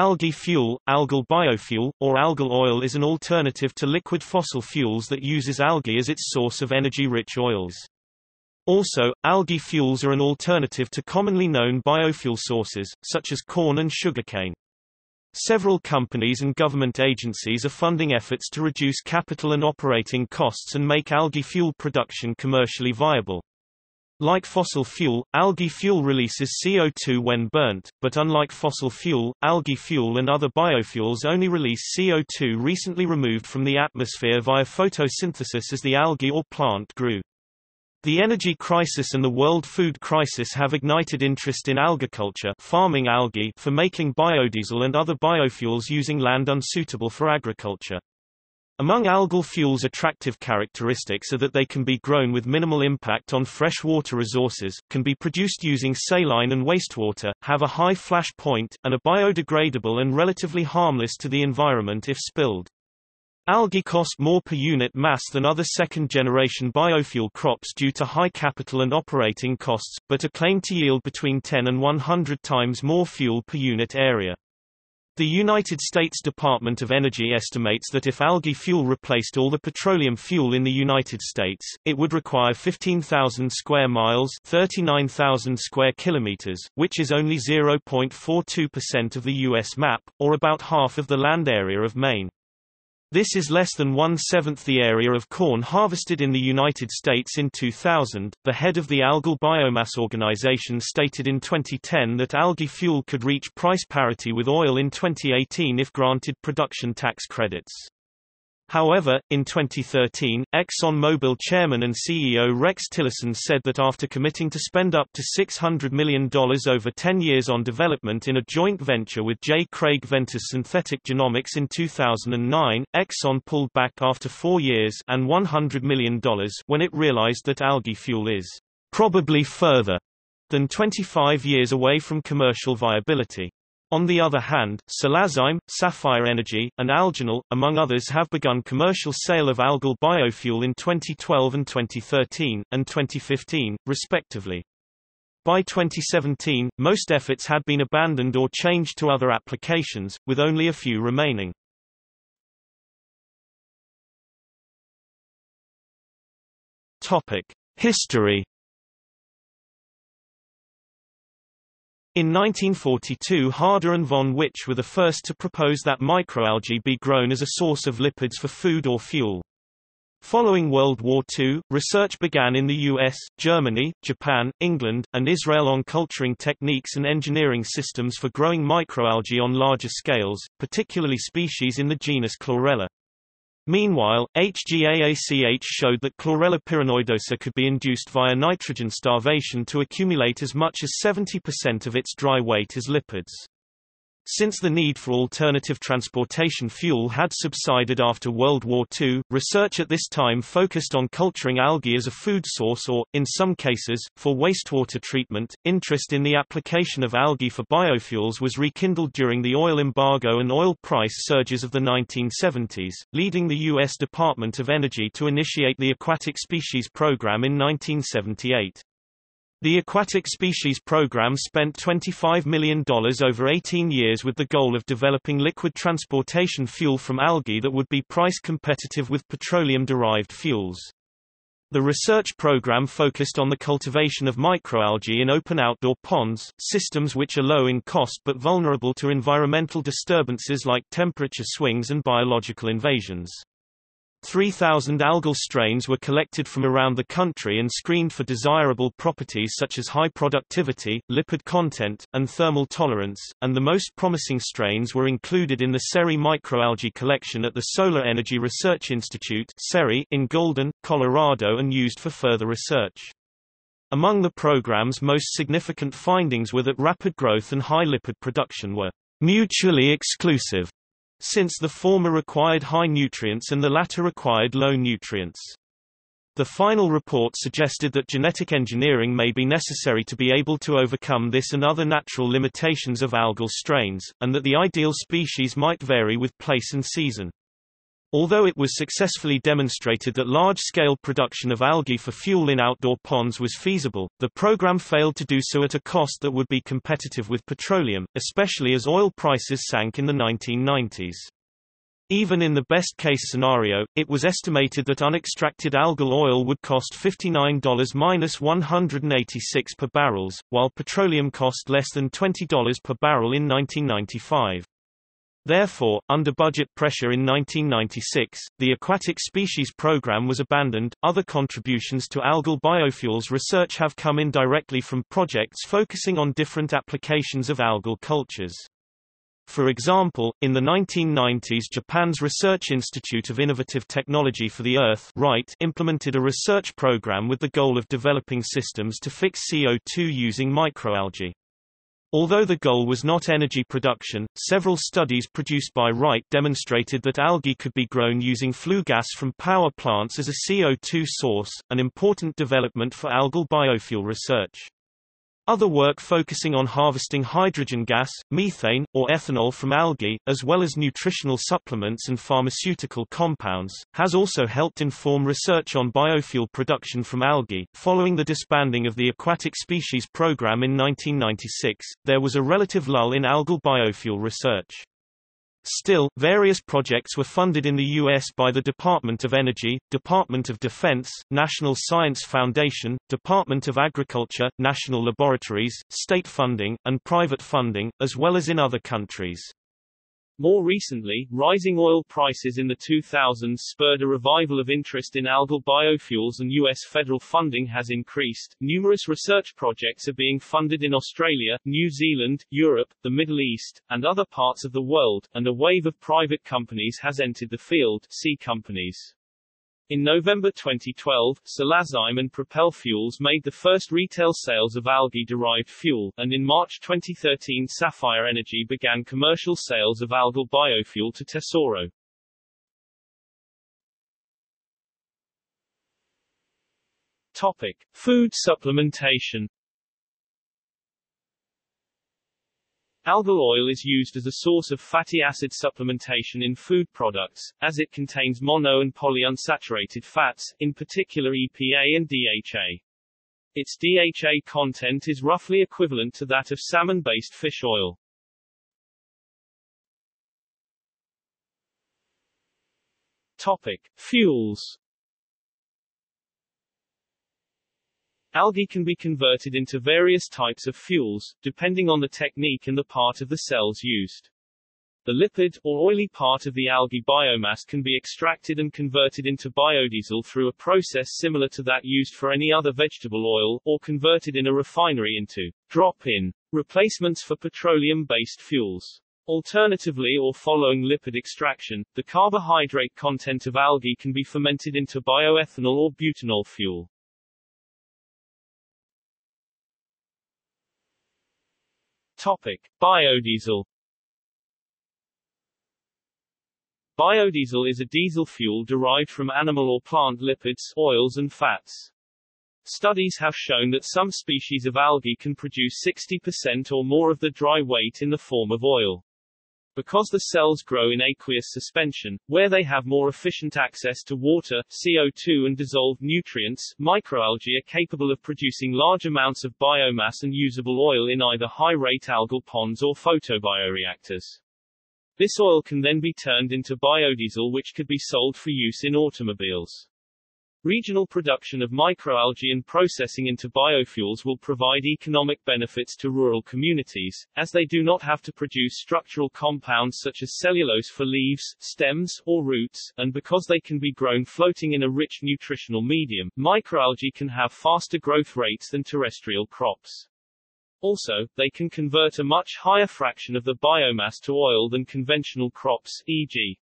Algae fuel, algal biofuel, or algal oil is an alternative to liquid fossil fuels that uses algae as its source of energy-rich oils. Also, algae fuels are an alternative to commonly known biofuel sources, such as corn and sugarcane. Several companies and government agencies are funding efforts to reduce capital and operating costs and make algae fuel production commercially viable. Like fossil fuel, algae fuel releases CO2 when burnt, but unlike fossil fuel, algae fuel and other biofuels only release CO2 recently removed from the atmosphere via photosynthesis as the algae or plant grew. The energy crisis and the world food crisis have ignited interest in algaculture farming algae for making biodiesel and other biofuels using land unsuitable for agriculture. Among algal fuels' attractive characteristics are that they can be grown with minimal impact on freshwater resources, can be produced using saline and wastewater, have a high flash point, and are biodegradable and relatively harmless to the environment if spilled. Algae cost more per unit mass than other second-generation biofuel crops due to high capital and operating costs, but are claimed to yield between 10 and 100 times more fuel per unit area. The United States Department of Energy estimates that if algae fuel replaced all the petroleum fuel in the United States, it would require 15,000 square miles 39,000 square kilometers, which is only 0.42% of the U.S. map, or about half of the land area of Maine. This is less than one-seventh the area of corn harvested in the United States in 2000. The head of the Algal Biomass Organization stated in 2010 that algae fuel could reach price parity with oil in 2018 if granted production tax credits. However, in 2013, ExxonMobil chairman and CEO Rex Tillerson said that after committing to spend up to $600 million over 10 years on development in a joint venture with J. Craig Venter's Synthetic Genomics in 2009, Exxon pulled back after four years and $100 million when it realized that algae fuel is probably further than 25 years away from commercial viability. On the other hand, Solazyme, Sapphire Energy, and Algenol, among others have begun commercial sale of algal biofuel in 2012 and 2013, and 2015, respectively. By 2017, most efforts had been abandoned or changed to other applications, with only a few remaining. History In 1942 Harder and von Witsch were the first to propose that microalgae be grown as a source of lipids for food or fuel. Following World War II, research began in the US, Germany, Japan, England, and Israel on culturing techniques and engineering systems for growing microalgae on larger scales, particularly species in the genus Chlorella. Meanwhile, H.G. Aach showed that Chlorella pyrenoidosa could be induced via nitrogen starvation to accumulate as much as 70% of its dry weight as lipids. Since the need for alternative transportation fuel had subsided after World War II, research at this time focused on culturing algae as a food source or, in some cases, for wastewater treatment. Interest in the application of algae for biofuels was rekindled during the oil embargo and oil price surges of the 1970s, leading the U.S. Department of Energy to initiate the Aquatic Species Program in 1978. The Aquatic Species Program spent $25 million over 18 years with the goal of developing liquid transportation fuel from algae that would be price competitive with petroleum-derived fuels. The research program focused on the cultivation of microalgae in open outdoor ponds, systems which are low in cost but vulnerable to environmental disturbances like temperature swings and biological invasions. 3,000 algal strains were collected from around the country and screened for desirable properties such as high productivity, lipid content, and thermal tolerance, and the most promising strains were included in the SERI microalgae collection at the Solar Energy Research Institute in Golden, Colorado and used for further research. Among the program's most significant findings were that rapid growth and high lipid production were mutually exclusive since the former required high nutrients and the latter required low nutrients. The final report suggested that genetic engineering may be necessary to be able to overcome this and other natural limitations of algal strains, and that the ideal species might vary with place and season. Although it was successfully demonstrated that large-scale production of algae for fuel in outdoor ponds was feasible, the program failed to do so at a cost that would be competitive with petroleum, especially as oil prices sank in the 1990s. Even in the best-case scenario, it was estimated that unextracted algal oil would cost $59-186 per barrels, while petroleum cost less than $20 per barrel in 1995. Therefore, under budget pressure in 1996, the aquatic species program was abandoned. Other contributions to algal biofuels research have come in directly from projects focusing on different applications of algal cultures. For example, in the 1990s Japan's Research Institute of Innovative Technology for the Earth RITE implemented a research program with the goal of developing systems to fix CO2 using microalgae. Although the goal was not energy production, several studies produced by RITE demonstrated that algae could be grown using flue gas from power plants as a CO2 source, an important development for algal biofuel research. Other work focusing on harvesting hydrogen gas, methane, or ethanol from algae, as well as nutritional supplements and pharmaceutical compounds, has also helped inform research on biofuel production from algae. Following the disbanding of the aquatic species program in 1996, there was a relative lull in algal biofuel research. Still, various projects were funded in the U.S. by the Department of Energy, Department of Defense, National Science Foundation, Department of Agriculture, national laboratories, state funding, and private funding, as well as in other countries. More recently, rising oil prices in the 2000s spurred a revival of interest in algal biofuels and U.S. federal funding has increased. Numerous research projects are being funded in Australia, New Zealand, Europe, the Middle East, and other parts of the world, and a wave of private companies has entered the field C companies. In November 2012, Solazyme and Propel Fuels made the first retail sales of algae-derived fuel, and in March 2013 Sapphire Energy began commercial sales of algal biofuel to Tesoro. Topic. Food supplementation Algal oil is used as a source of fatty acid supplementation in food products, as it contains mono and polyunsaturated fats, in particular EPA and DHA. Its DHA content is roughly equivalent to that of salmon-based fish oil. Topic. Fuels Algae can be converted into various types of fuels, depending on the technique and the part of the cells used. The lipid, or oily part of the algae biomass can be extracted and converted into biodiesel through a process similar to that used for any other vegetable oil, or converted in a refinery into drop-in replacements for petroleum-based fuels. Alternatively or following lipid extraction, the carbohydrate content of algae can be fermented into bioethanol or butanol fuel. Topic. Biodiesel Biodiesel is a diesel fuel derived from animal or plant lipids, oils and fats. Studies have shown that some species of algae can produce 60% or more of the dry weight in the form of oil. Because the cells grow in aqueous suspension, where they have more efficient access to water, CO2 and dissolved nutrients, microalgae are capable of producing large amounts of biomass and usable oil in either high-rate algal ponds or photobioreactors. This oil can then be turned into biodiesel which could be sold for use in automobiles. Regional production of microalgae and processing into biofuels will provide economic benefits to rural communities, as they do not have to produce structural compounds such as cellulose for leaves, stems, or roots, and because they can be grown floating in a rich nutritional medium, microalgae can have faster growth rates than terrestrial crops. Also, they can convert a much higher fraction of the biomass to oil than conventional crops, e.g.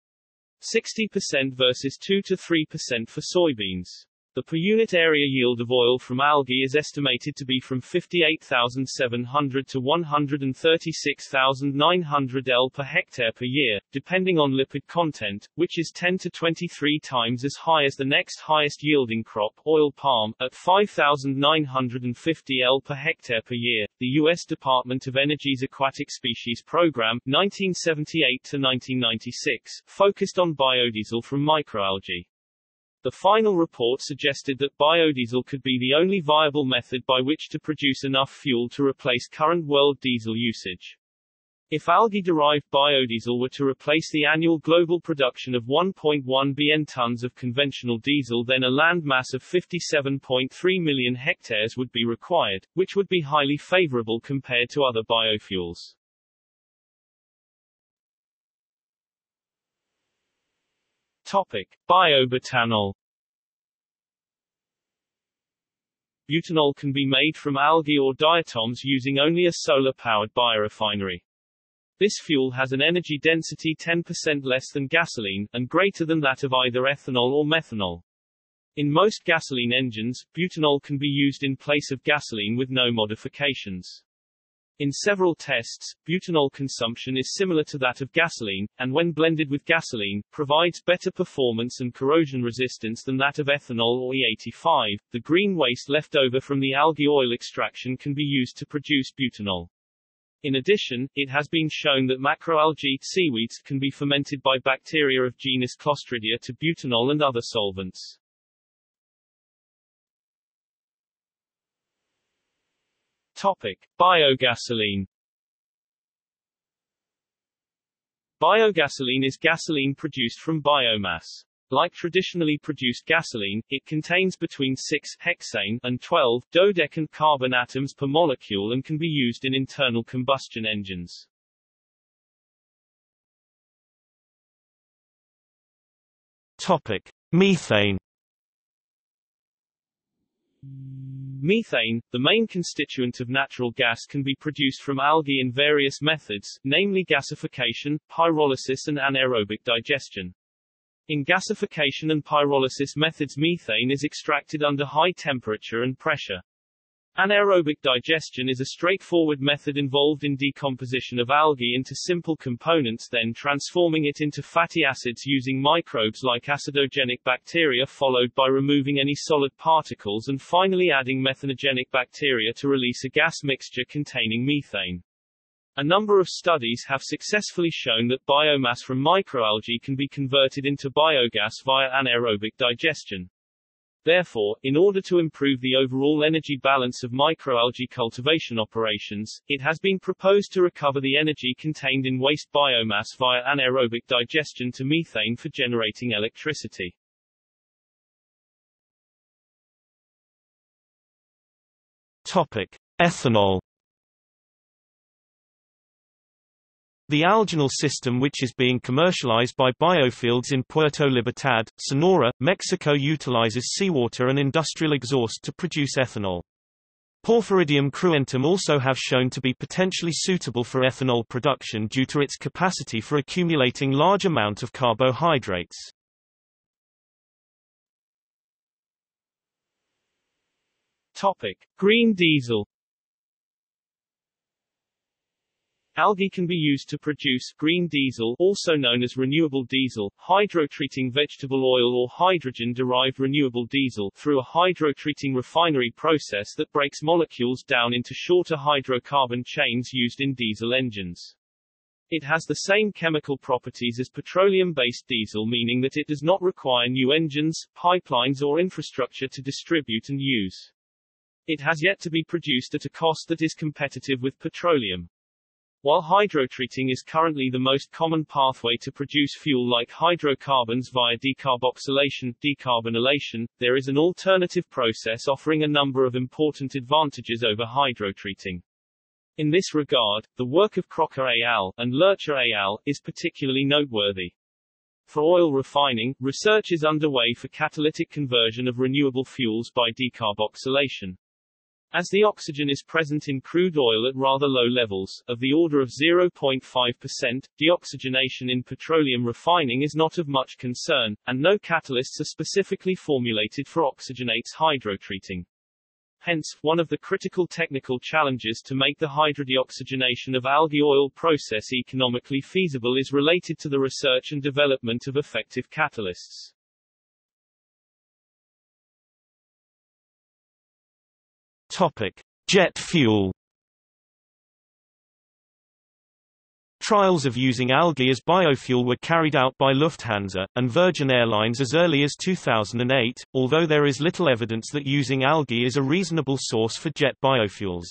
60% versus 2 to 3% for soybeans. The per unit area yield of oil from algae is estimated to be from 58,700 to 136,900 L per hectare per year, depending on lipid content, which is 10 to 23 times as high as the next highest yielding crop, oil palm, at 5,950 L per hectare per year. The U.S. Department of Energy's Aquatic Species Program, 1978 to 1996, focused on biodiesel from microalgae. The final report suggested that biodiesel could be the only viable method by which to produce enough fuel to replace current world diesel usage. If algae-derived biodiesel were to replace the annual global production of 1.1 bn tons of conventional diesel then a land mass of 57.3 million hectares would be required, which would be highly favorable compared to other biofuels. Topic: Biobutanol. Butanol can be made from algae or diatoms using only a solar-powered biorefinery. This fuel has an energy density 10% less than gasoline, and greater than that of either ethanol or methanol. In most gasoline engines, butanol can be used in place of gasoline with no modifications. In several tests, butanol consumption is similar to that of gasoline, and when blended with gasoline, provides better performance and corrosion resistance than that of ethanol or E85. The green waste left over from the algae oil extraction can be used to produce butanol. In addition, it has been shown that macroalgae seaweeds can be fermented by bacteria of genus Clostridia to butanol and other solvents. Topic: Biogasoline. Biogasoline is gasoline produced from biomass. Like traditionally produced gasoline, it contains between 6 hexane and 12 dodecane carbon atoms per molecule and can be used in internal combustion engines. Topic: Methane. Methane, the main constituent of natural gas can be produced from algae in various methods, namely gasification, pyrolysis and anaerobic digestion. In gasification and pyrolysis methods methane is extracted under high temperature and pressure. Anaerobic digestion is a straightforward method involved in decomposition of algae into simple components then transforming it into fatty acids using microbes like acidogenic bacteria followed by removing any solid particles and finally adding methanogenic bacteria to release a gas mixture containing methane. A number of studies have successfully shown that biomass from microalgae can be converted into biogas via anaerobic digestion. Therefore, in order to improve the overall energy balance of microalgae cultivation operations, it has been proposed to recover the energy contained in waste biomass via anaerobic digestion to methane for generating electricity. Topic: Ethanol. The algenol system which is being commercialized by biofields in Puerto Libertad, Sonora, Mexico utilizes seawater and industrial exhaust to produce ethanol. Porphyridium cruentum also have shown to be potentially suitable for ethanol production due to its capacity for accumulating large amount of carbohydrates. Topic: Green diesel. Algae can be used to produce green diesel also known as renewable diesel, hydrotreating vegetable oil or hydrogen-derived renewable diesel through a hydrotreating refinery process that breaks molecules down into shorter hydrocarbon chains used in diesel engines. It has the same chemical properties as petroleum-based diesel meaning that it does not require new engines, pipelines or infrastructure to distribute and use. It has yet to be produced at a cost that is competitive with petroleum. While hydrotreating is currently the most common pathway to produce fuel like hydrocarbons via decarboxylation, decarbonylation, there is an alternative process offering a number of important advantages over hydrotreating. In this regard, the work of Crocker et al. and Lercher et al. is particularly noteworthy. For oil refining, research is underway for catalytic conversion of renewable fuels by decarboxylation. As the oxygen is present in crude oil at rather low levels, of the order of 0.5%, deoxygenation in petroleum refining is not of much concern, and no catalysts are specifically formulated for oxygenates hydrotreating. Hence, one of the critical technical challenges to make the hydrodeoxygenation of algae oil process economically feasible is related to the research and development of effective catalysts. Topic: Jet fuel. Trials of using algae as biofuel were carried out by Lufthansa, and Virgin Airlines as early as 2008, although there is little evidence that using algae is a reasonable source for jet biofuels.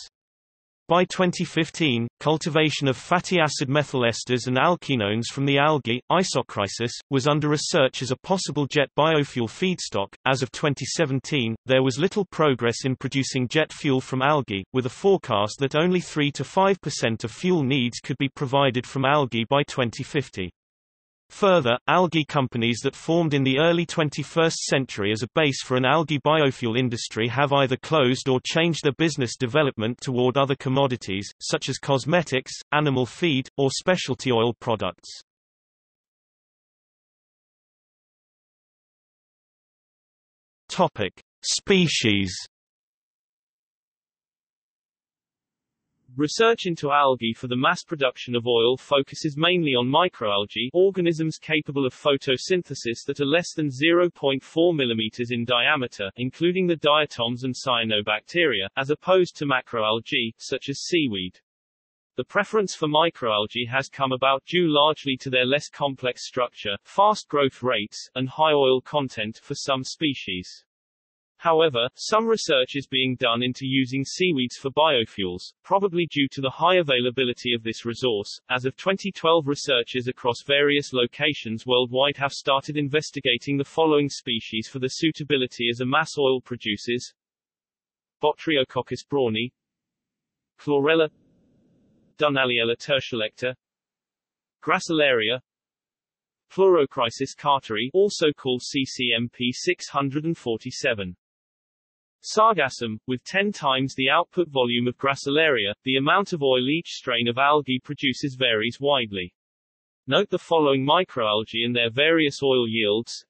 By 2015, cultivation of fatty acid methyl esters and alkenones from the algae, Isochrysis, was under research as a possible jet biofuel feedstock. As of 2017, there was little progress in producing jet fuel from algae, with a forecast that only 3 to 5% of fuel needs could be provided from algae by 2050. Further, algae companies that formed in the early 21st century as a base for an algae biofuel industry have either closed or changed their business development toward other commodities, such as cosmetics, animal feed, or specialty oil products. Topic: Species Research into algae for the mass production of oil focuses mainly on microalgae organisms capable of photosynthesis that are less than 0.4 mm in diameter, including the diatoms and cyanobacteria, as opposed to macroalgae, such as seaweed. The preference for microalgae has come about due largely to their less complex structure, fast growth rates, and high oil content for some species. However, some research is being done into using seaweeds for biofuels, probably due to the high availability of this resource. As of 2012 researchers across various locations worldwide have started investigating the following species for the suitability as a mass oil producers. Botryococcus braunii Chlorella Dunaliella tertiolecta Gracilaria Pleurochrysis carteri also called CCMP 647 Sargassum, with 10 times the output volume of Gracilaria, the amount of oil each strain of algae produces varies widely. Note the following microalgae and their various oil yields.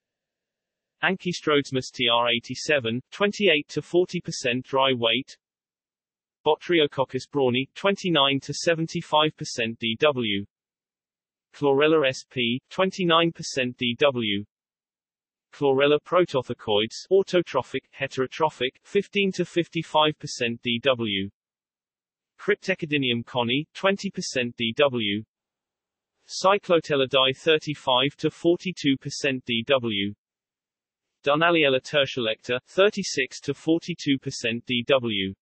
Ankistrodesmus tr87, 28 to 40% dry weight. Botryococcus braunii, 29 to 75% DW. Chlorella sp, 29% DW. Chlorella protothecoides autotrophic, heterotrophic, 15 to 55% DW. Crypthecodinium cohnii, 20% DW. Cyclotellidae 35 to 42% DW. Dunaliella tertiolecta, 36 to 42% DW.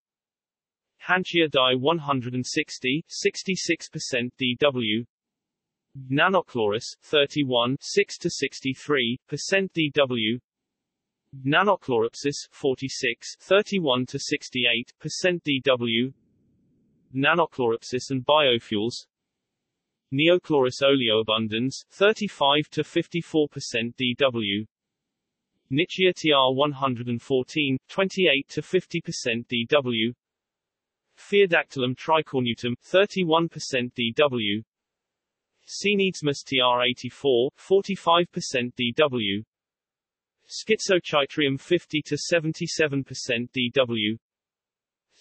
Hantzschia 160, 66% DW. Nannochloris 31 6 to 63 percent DW Nannochloropsis 46 31 to 68 percent DW Nannochloropsis and biofuels. Neochloris oleoabundans 35 to 54 percent DW Nitzschia TR 114 28 to 50 percent DW Phaeodactylum tricornutum 31 percent DW Scenedesmus TR84, 45% DW. Schizochytrium 50 to 77% DW.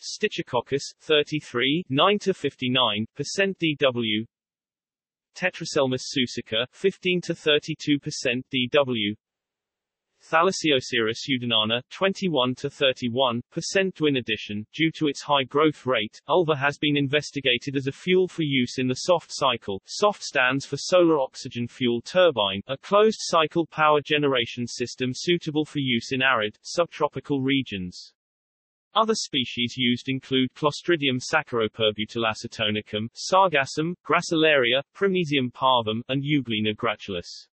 Stichococcus 33, 9 to 59% DW. Tetraselmis suecica 15 to 32% DW. Thalassiosirus udinana, 21 to 31 percent. In addition, due to its high growth rate, ulva has been investigated as a fuel for use in the SOFT cycle. SOFT stands for Solar Oxygen Fuel Turbine, a closed-cycle power generation system suitable for use in arid, subtropical regions. Other species used include Clostridium saccharoperbutylacetonicum, Sargassum, Gracilaria, Prymnesium parvum, and Euglena gracilis.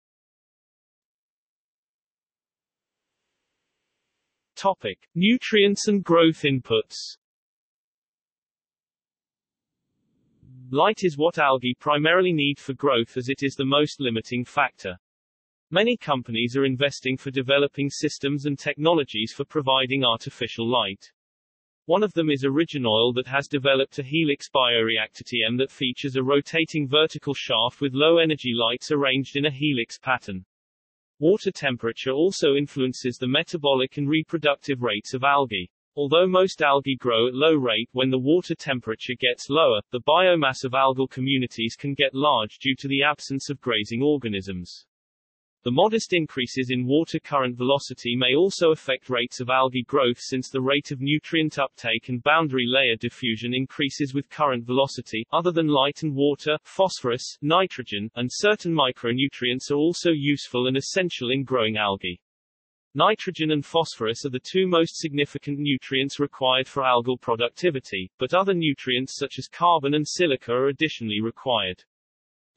Topic. Nutrients and growth inputs Light is what algae primarily need for growth as it is the most limiting factor. Many companies are investing for developing systems and technologies for providing artificial light. One of them is Originoil that has developed a Helix bioreactor TM that features a rotating vertical shaft with low-energy lights arranged in a helix pattern. Water temperature also influences the metabolic and reproductive rates of algae. Although most algae grow at low rate when the water temperature gets lower, the biomass of algal communities can get large due to the absence of grazing organisms. The modest increases in water current velocity may also affect rates of algae growth since the rate of nutrient uptake and boundary layer diffusion increases with current velocity. Other than light and water, phosphorus, nitrogen, and certain micronutrients are also useful and essential in growing algae. Nitrogen and phosphorus are the two most significant nutrients required for algal productivity, but other nutrients such as carbon and silica are additionally required.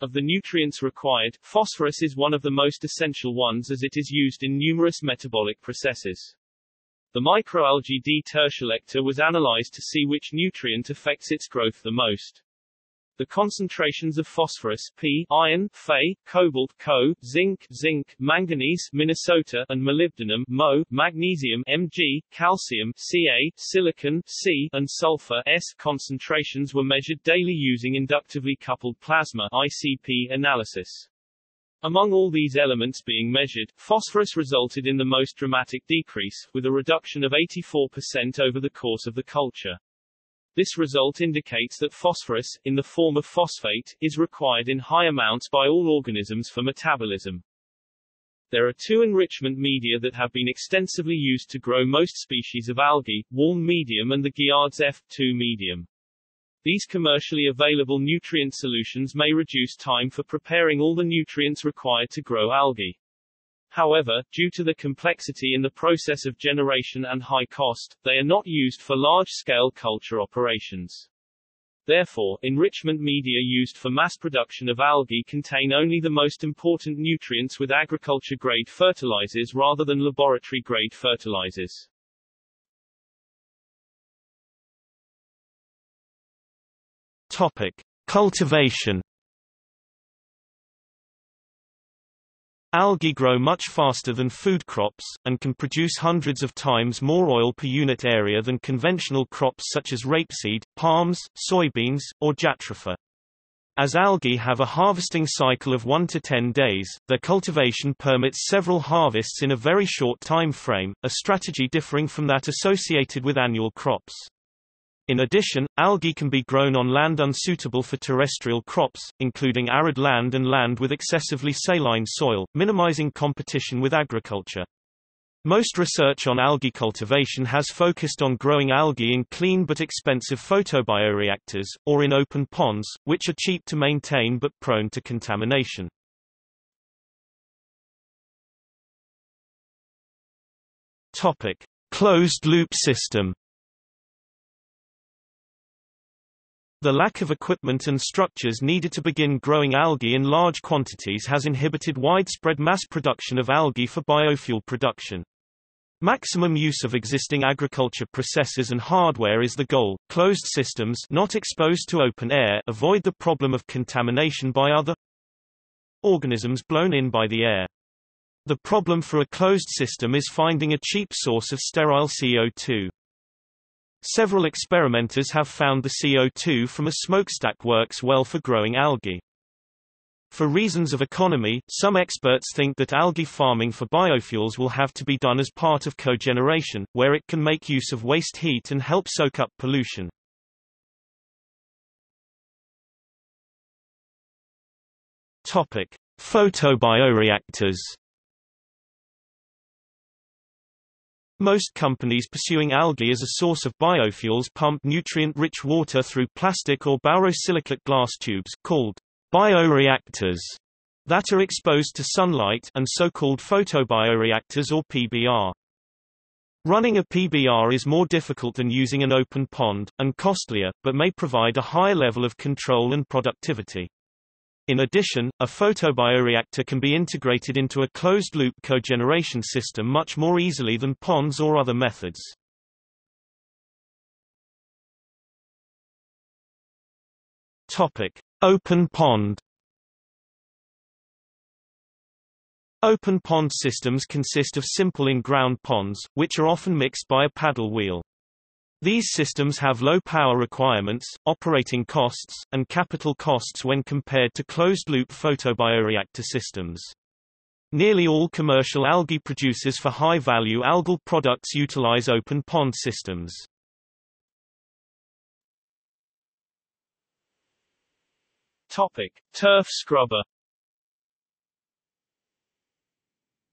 Of the nutrients required, phosphorus is one of the most essential ones as it is used in numerous metabolic processes. The microalgae D. tertiolecta was analyzed to see which nutrient affects its growth the most. The concentrations of phosphorus P, iron, Fe, cobalt Co, zinc, zinc, manganese Minnesota, and molybdenum Mo, magnesium Mg, calcium Ca, silicon C, and sulfur S concentrations were measured daily using inductively coupled plasma ICP analysis. Among all these elements being measured, phosphorus resulted in the most dramatic decrease, with a reduction of 84% over the course of the culture. This result indicates that phosphorus, in the form of phosphate, is required in high amounts by all organisms for metabolism. There are two enrichment media that have been extensively used to grow most species of algae, warm medium and the Guillard's F2 medium. These commercially available nutrient solutions may reduce time for preparing all the nutrients required to grow algae. However, due to the complexity in the process of generation and high cost, they are not used for large-scale culture operations. Therefore, enrichment media used for mass production of algae contain only the most important nutrients with agriculture-grade fertilizers rather than laboratory-grade fertilizers. Topic: Cultivation Algae grow much faster than food crops, and can produce hundreds of times more oil per unit area than conventional crops such as rapeseed, palms, soybeans, or jatropha. As algae have a harvesting cycle of 1 to 10 days, their cultivation permits several harvests in a very short time frame, a strategy differing from that associated with annual crops. In addition, algae can be grown on land unsuitable for terrestrial crops, including arid land and land with excessively saline soil, minimizing competition with agriculture. Most research on algae cultivation has focused on growing algae in clean but expensive photobioreactors, or in open ponds, which are cheap to maintain but prone to contamination. Closed-loop system The lack of equipment and structures needed to begin growing algae in large quantities has inhibited widespread mass production of algae for biofuel production. Maximum use of existing agriculture processes and hardware is the goal. Closed systems not exposed to open air avoid the problem of contamination by other organisms blown in by the air. The problem for a closed system is finding a cheap source of sterile CO2. Several experimenters have found the CO2 from a smokestack works well for growing algae. For reasons of economy, some experts think that algae farming for biofuels will have to be done as part of cogeneration, where it can make use of waste heat and help soak up pollution. Topic: Photobioreactors Most companies pursuing algae as a source of biofuels pump nutrient-rich water through plastic or borosilicate glass tubes called bioreactors that are exposed to sunlight and so-called photobioreactors or PBR. Running a PBR is more difficult than using an open pond, and costlier, but may provide a higher level of control and productivity. In addition, a photobioreactor can be integrated into a closed-loop cogeneration system much more easily than ponds or other methods. Topic: Open pond. Open pond systems consist of simple in-ground ponds, which are often mixed by a paddle wheel. These systems have low power requirements, operating costs, and capital costs when compared to closed-loop photobioreactor systems. Nearly all commercial algae producers for high-value algal products utilize open pond systems. Topic: Turf scrubber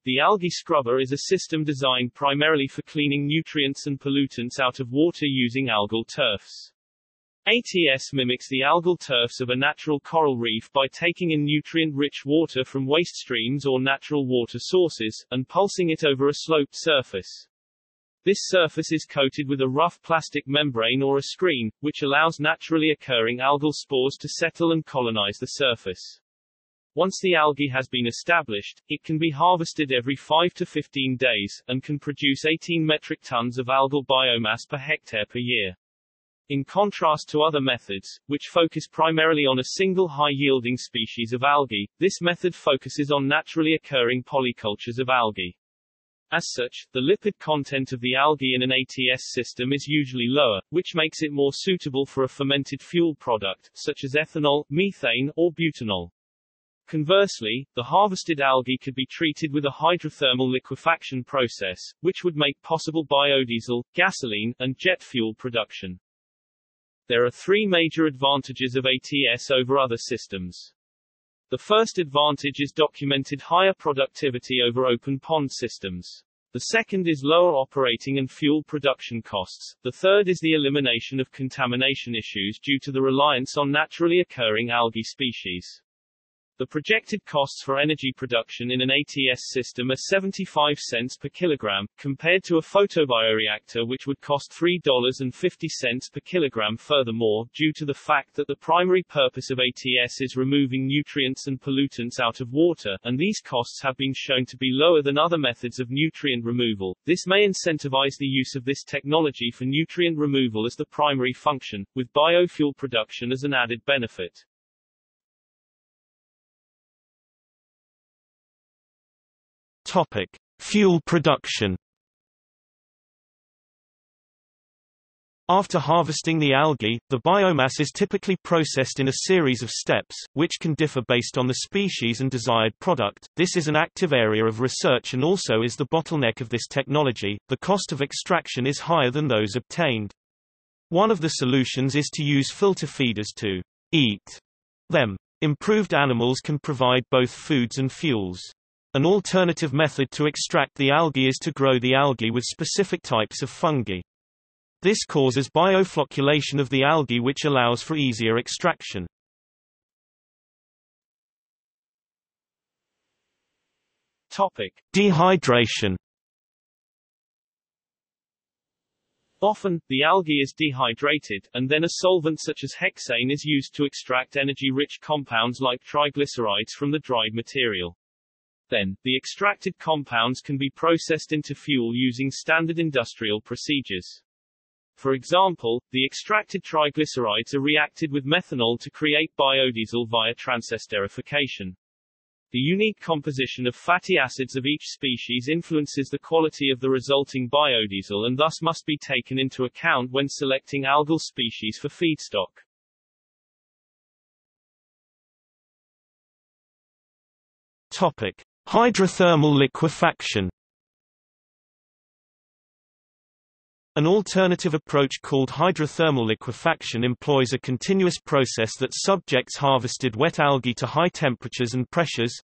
The algae scrubber is a system designed primarily for cleaning nutrients and pollutants out of water using algal turfs. ATS mimics the algal turfs of a natural coral reef by taking in nutrient-rich water from waste streams or natural water sources, and pulsing it over a sloped surface. This surface is coated with a rough plastic membrane or a screen, which allows naturally occurring algal spores to settle and colonize the surface. Once the algae has been established, it can be harvested every 5 to 15 days, and can produce 18 metric tons of algal biomass per hectare per year. In contrast to other methods, which focus primarily on a single high-yielding species of algae, this method focuses on naturally occurring polycultures of algae. As such, the lipid content of the algae in an ATS system is usually lower, which makes it more suitable for a fermented fuel product, such as ethanol, methane, or butanol. Conversely, the harvested algae could be treated with a hydrothermal liquefaction process, which would make possible biodiesel, gasoline, and jet fuel production. There are three major advantages of ATS over other systems. The first advantage is documented higher productivity over open pond systems. The second is lower operating and fuel production costs. The third is the elimination of contamination issues due to the reliance on naturally occurring algae species. The projected costs for energy production in an ATS system are 75 cents per kilogram, compared to a photobioreactor which would cost $3.50 per kilogram furthermore, due to the fact that the primary purpose of ATS is removing nutrients and pollutants out of water, and these costs have been shown to be lower than other methods of nutrient removal. This may incentivize the use of this technology for nutrient removal as the primary function, with biofuel production as an added benefit. Topic: Fuel production. After harvesting the algae, the biomass is typically processed in a series of steps, which can differ based on the species and desired product. This is an active area of research and also is the bottleneck of this technology. The cost of extraction is higher than those obtained. One of the solutions is to use filter feeders to eat them. Improved animals can provide both foods and fuels. An alternative method to extract the algae is to grow the algae with specific types of fungi. This causes bioflocculation of the algae which allows for easier extraction. Topic. Dehydration Often, the algae is dehydrated, and then a solvent such as hexane is used to extract energy-rich compounds like triglycerides from the dried material. Then, the extracted compounds can be processed into fuel using standard industrial procedures. For example, the extracted triglycerides are reacted with methanol to create biodiesel via transesterification. The unique composition of fatty acids of each species influences the quality of the resulting biodiesel and thus must be taken into account when selecting algal species for feedstock. Topic. Hydrothermal liquefaction. An alternative approach called hydrothermal liquefaction employs a continuous process that subjects harvested wet algae to high temperatures and pressures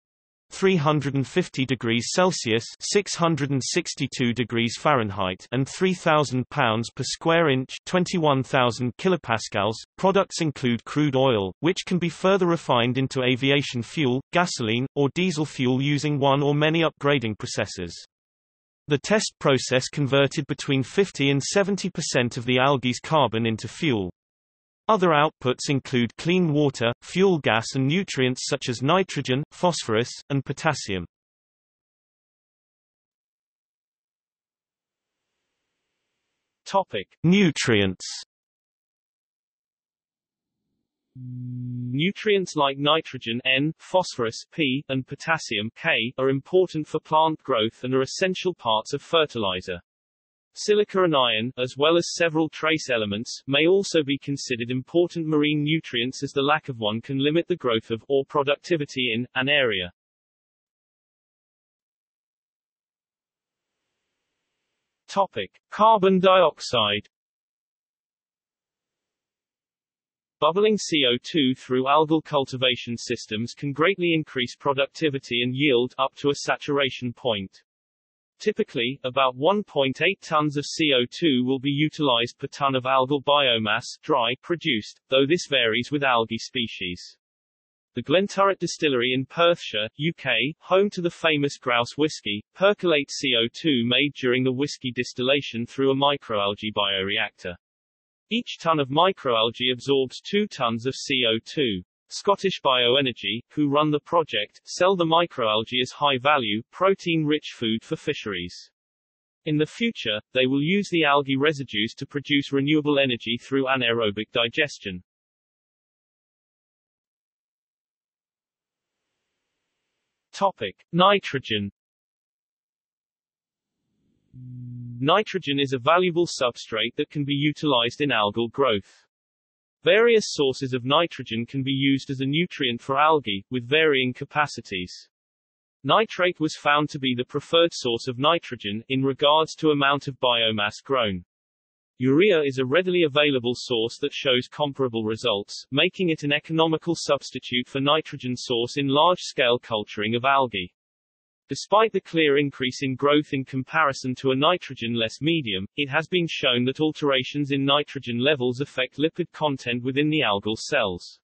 350 degrees Celsius 662 degrees Fahrenheit and 3000 pounds per square inch 21,000 kilopascals. Products include crude oil, which can be further refined into aviation fuel, gasoline, or diesel fuel using one or many upgrading processes. The test process converted between 50 and 70% of the algae's carbon into fuel. Other outputs include clean water, fuel gas and nutrients such as nitrogen, phosphorus, and potassium. Topic. Nutrients Nutrients like nitrogen N, phosphorus P, and potassium K, are important for plant growth and are essential parts of fertilizer. Silica and iron, as well as several trace elements, may also be considered important marine nutrients as the lack of one can limit the growth of, or productivity in, an area. Topic. Carbon dioxide Bubbling CO2 through algal cultivation systems can greatly increase productivity and yield, up to a saturation point. Typically, about 1.8 tons of CO2 will be utilized per ton of algal biomass dry produced, though this varies with algae species. The Glenturret Distillery in Perthshire, UK, home to the famous grouse whisky, percolates CO2 made during the whisky distillation through a microalgae bioreactor. Each ton of microalgae absorbs 2 tons of CO2. Scottish Bioenergy, who run the project, sell the microalgae as high-value, protein-rich food for fisheries. In the future, they will use the algae residues to produce renewable energy through anaerobic digestion. Topic. Nitrogen Nitrogen is a valuable substrate that can be utilized in algal growth. Various sources of nitrogen can be used as a nutrient for algae, with varying capacities. Nitrate was found to be the preferred source of nitrogen, in regards to amount of biomass grown. Urea is a readily available source that shows comparable results, making it an economical substitute for nitrogen source in large-scale culturing of algae. Despite the clear increase in growth in comparison to a nitrogen-less medium, it has been shown that alterations in nitrogen levels affect lipid content within the algal cells.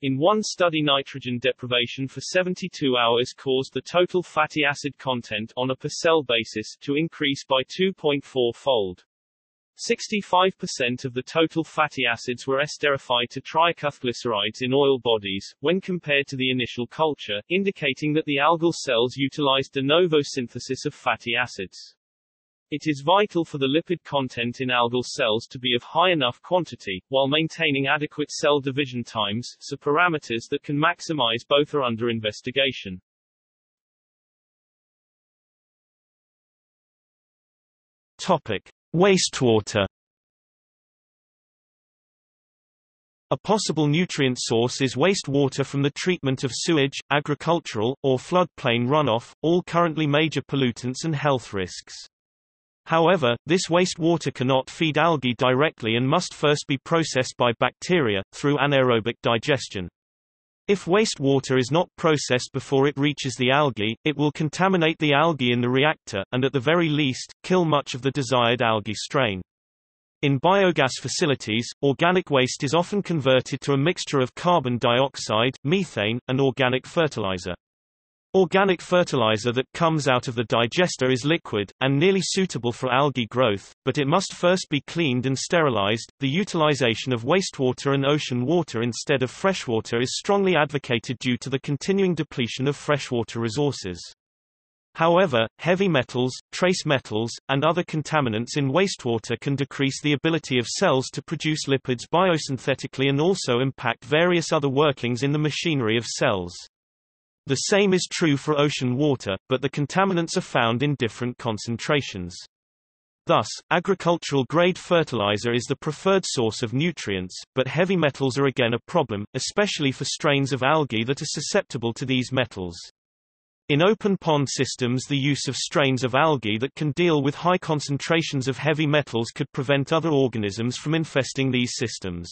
In one study nitrogen deprivation for 72 hours caused the total fatty acid content on a per cell basis to increase by 2.4-fold. 65% of the total fatty acids were esterified to triacylglycerides in oil bodies, when compared to the initial culture, indicating that the algal cells utilized de novo synthesis of fatty acids. It is vital for the lipid content in algal cells to be of high enough quantity, while maintaining adequate cell division times, so parameters that can maximize both are under investigation. Topic. Wastewater A possible nutrient source is wastewater from the treatment of sewage, agricultural, or floodplain runoff, all currently major pollutants and health risks. However, this wastewater cannot feed algae directly and must first be processed by bacteria, through anaerobic digestion. If wastewater is not processed before it reaches the algae, it will contaminate the algae in the reactor, and at the very least, kill much of the desired algae strain. In biogas facilities, organic waste is often converted to a mixture of carbon dioxide, methane, and organic fertilizer. Organic fertilizer that comes out of the digester is liquid, and nearly suitable for algae growth, but it must first be cleaned and sterilized. The utilization of wastewater and ocean water instead of freshwater is strongly advocated due to the continuing depletion of freshwater resources. However, heavy metals, trace metals, and other contaminants in wastewater can decrease the ability of cells to produce lipids biosynthetically and also impact various other workings in the machinery of cells. The same is true for ocean water, but the contaminants are found in different concentrations. Thus, agricultural-grade fertilizer is the preferred source of nutrients, but heavy metals are again a problem, especially for strains of algae that are susceptible to these metals. In open pond systems the use of strains of algae that can deal with high concentrations of heavy metals could prevent other organisms from infesting these systems.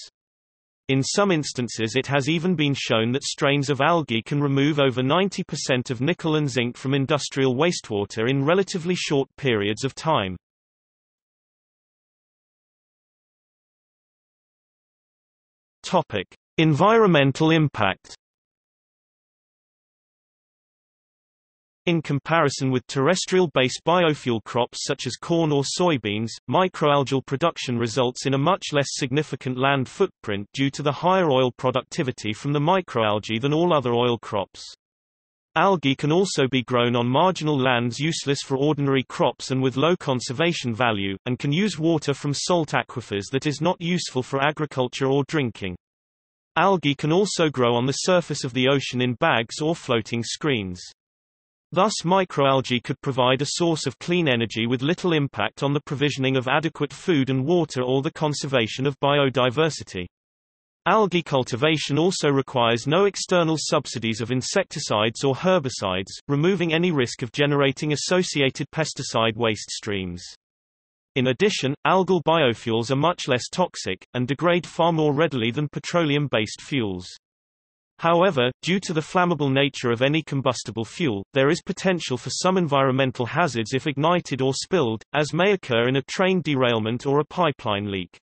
In some instances it has even been shown that strains of algae can remove over 90% of nickel and zinc from industrial wastewater in relatively short periods of time. Topic: Environmental impact In comparison with terrestrial-based biofuel crops such as corn or soybeans, microalgal production results in a much less significant land footprint due to the higher oil productivity from the microalgae than all other oil crops. Algae can also be grown on marginal lands useless for ordinary crops and with low conservation value, and can use water from salt aquifers that is not useful for agriculture or drinking. Algae can also grow on the surface of the ocean in bags or floating screens. Thus microalgae could provide a source of clean energy with little impact on the provisioning of adequate food and water or the conservation of biodiversity. Algae cultivation also requires no external subsidies of insecticides or herbicides, removing any risk of generating associated pesticide waste streams. In addition, algal biofuels are much less toxic, and degrade far more readily than petroleum-based fuels. However, due to the flammable nature of any combustible fuel, there is potential for some environmental hazards if ignited or spilled, as may occur in a train derailment or a pipeline leak.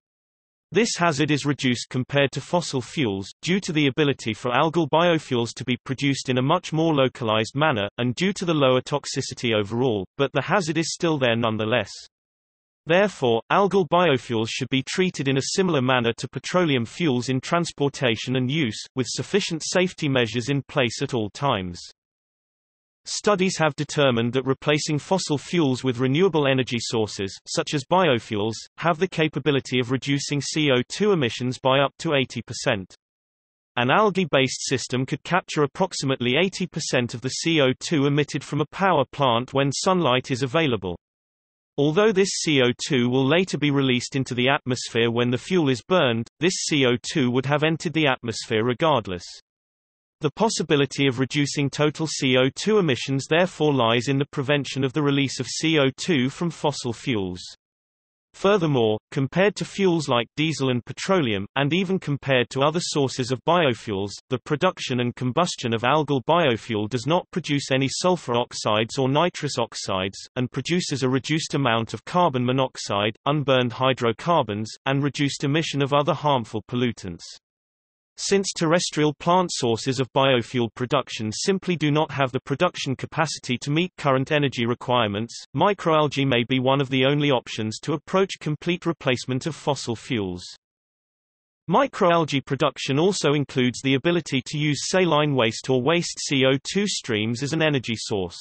This hazard is reduced compared to fossil fuels, due to the ability for algal biofuels to be produced in a much more localized manner, and due to the lower toxicity overall, but the hazard is still there nonetheless. Therefore, algal biofuels should be treated in a similar manner to petroleum fuels in transportation and use, with sufficient safety measures in place at all times. Studies have determined that replacing fossil fuels with renewable energy sources, such as biofuels, have the capability of reducing CO2 emissions by up to 80%. An algae-based system could capture approximately 80% of the CO2 emitted from a power plant when sunlight is available. Although this CO2 will later be released into the atmosphere when the fuel is burned, this CO2 would have entered the atmosphere regardless. The possibility of reducing total CO2 emissions therefore lies in the prevention of the release of CO2 from fossil fuels. Furthermore, compared to fuels like diesel and petroleum, and even compared to other sources of biofuels, the production and combustion of algal biofuel does not produce any sulfur oxides or nitrous oxides, and produces a reduced amount of carbon monoxide, unburned hydrocarbons, and reduced emission of other harmful pollutants. Since terrestrial plant sources of biofuel production simply do not have the production capacity to meet current energy requirements, microalgae may be one of the only options to approach complete replacement of fossil fuels. Microalgae production also includes the ability to use saline waste or waste CO2 streams as an energy source.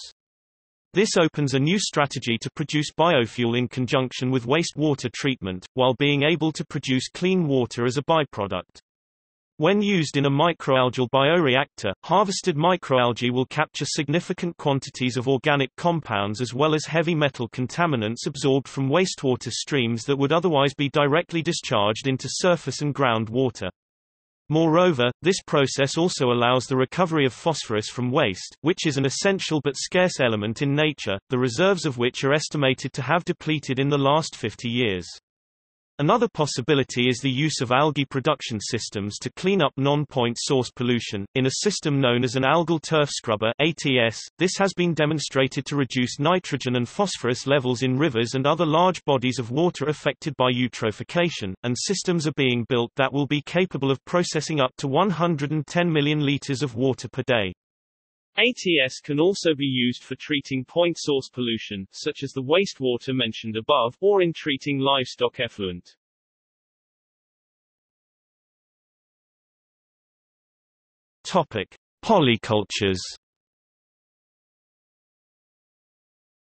This opens a new strategy to produce biofuel in conjunction with wastewater treatment, while being able to produce clean water as a byproduct. When used in a microalgal bioreactor, harvested microalgae will capture significant quantities of organic compounds as well as heavy metal contaminants absorbed from wastewater streams that would otherwise be directly discharged into surface and ground water. Moreover, this process also allows the recovery of phosphorus from waste, which is an essential but scarce element in nature, the reserves of which are estimated to have depleted in the last 50 years. Another possibility is the use of algae production systems to clean up non-point source pollution. In a system known as an algal turf scrubber ATS, this has been demonstrated to reduce nitrogen and phosphorus levels in rivers and other large bodies of water affected by eutrophication, and systems are being built that will be capable of processing up to 110 million liters of water per day. ATS can also be used for treating point source pollution, such as the wastewater mentioned above, or in treating livestock effluent. Topic: Polycultures.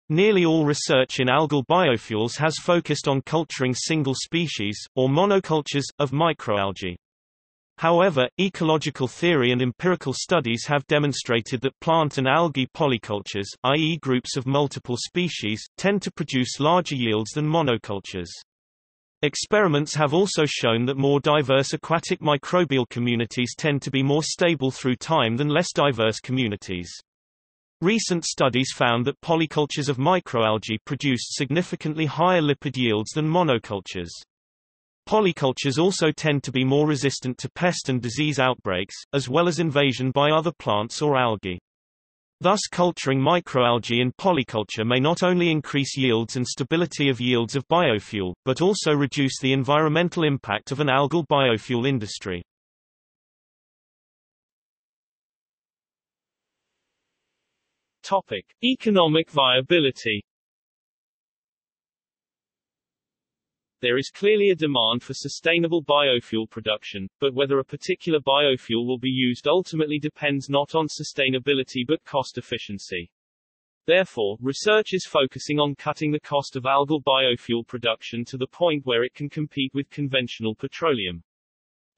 Nearly all research in algal biofuels has focused on culturing single species, or monocultures, of microalgae. However, ecological theory and empirical studies have demonstrated that plant and algae polycultures, i.e. groups of multiple species, tend to produce larger yields than monocultures. Experiments have also shown that more diverse aquatic microbial communities tend to be more stable through time than less diverse communities. Recent studies found that polycultures of microalgae produced significantly higher lipid yields than monocultures. Polycultures also tend to be more resistant to pest and disease outbreaks, as well as invasion by other plants or algae. Thus culturing microalgae in polyculture may not only increase yields and stability of yields of biofuel, but also reduce the environmental impact of an algal biofuel industry. Topic: Economic viability There is clearly a demand for sustainable biofuel production, but whether a particular biofuel will be used ultimately depends not on sustainability but cost efficiency. Therefore, research is focusing on cutting the cost of algal biofuel production to the point where it can compete with conventional petroleum.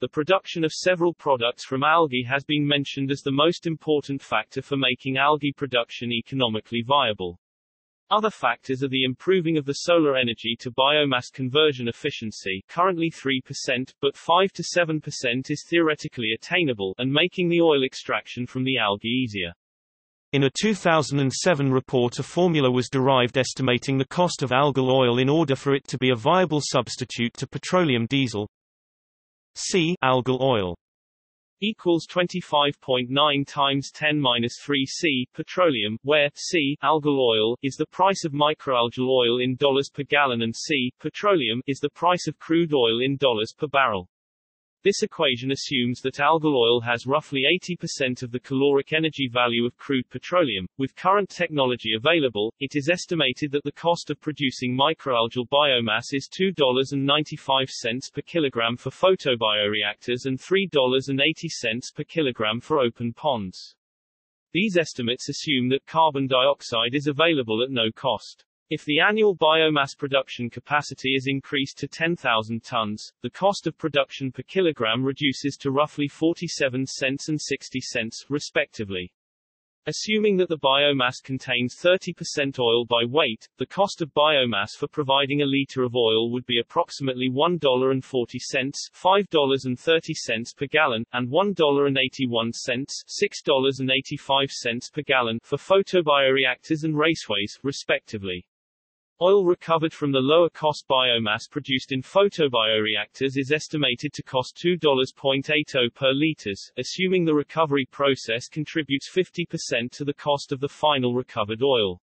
The production of several products from algae has been mentioned as the most important factor for making algae production economically viable. Other factors are the improving of the solar energy to biomass conversion efficiency currently 3%, but 5 to 7% is theoretically attainable, and making the oil extraction from the algae easier. In a 2007 report a formula was derived estimating the cost of algal oil in order for it to be a viable substitute to petroleum diesel. C algal oil equals 25.9 times 10 minus 3 C petroleum, where C algal oil is the price of microalgal oil in dollars per gallon and C petroleum is the price of crude oil in dollars per barrel. This equation assumes that algal oil has roughly 80% of the caloric energy value of crude petroleum. With current technology available, it is estimated that the cost of producing microalgal biomass is $2.95 per kilogram for photobioreactors and $3.80 per kilogram for open ponds. These estimates assume that carbon dioxide is available at no cost. If the annual biomass production capacity is increased to 10,000 tons, the cost of production per kilogram reduces to roughly 47 cents and 60 cents, respectively. Assuming that the biomass contains 30% oil by weight, the cost of biomass for providing a liter of oil would be approximately $1.40, $5.30 per gallon, and $1.81, $6.85 per gallon for photobioreactors and raceways, respectively. Oil recovered from the lower-cost biomass produced in photobioreactors is estimated to cost $2.80 per liters, assuming the recovery process contributes 50% to the cost of the final recovered oil.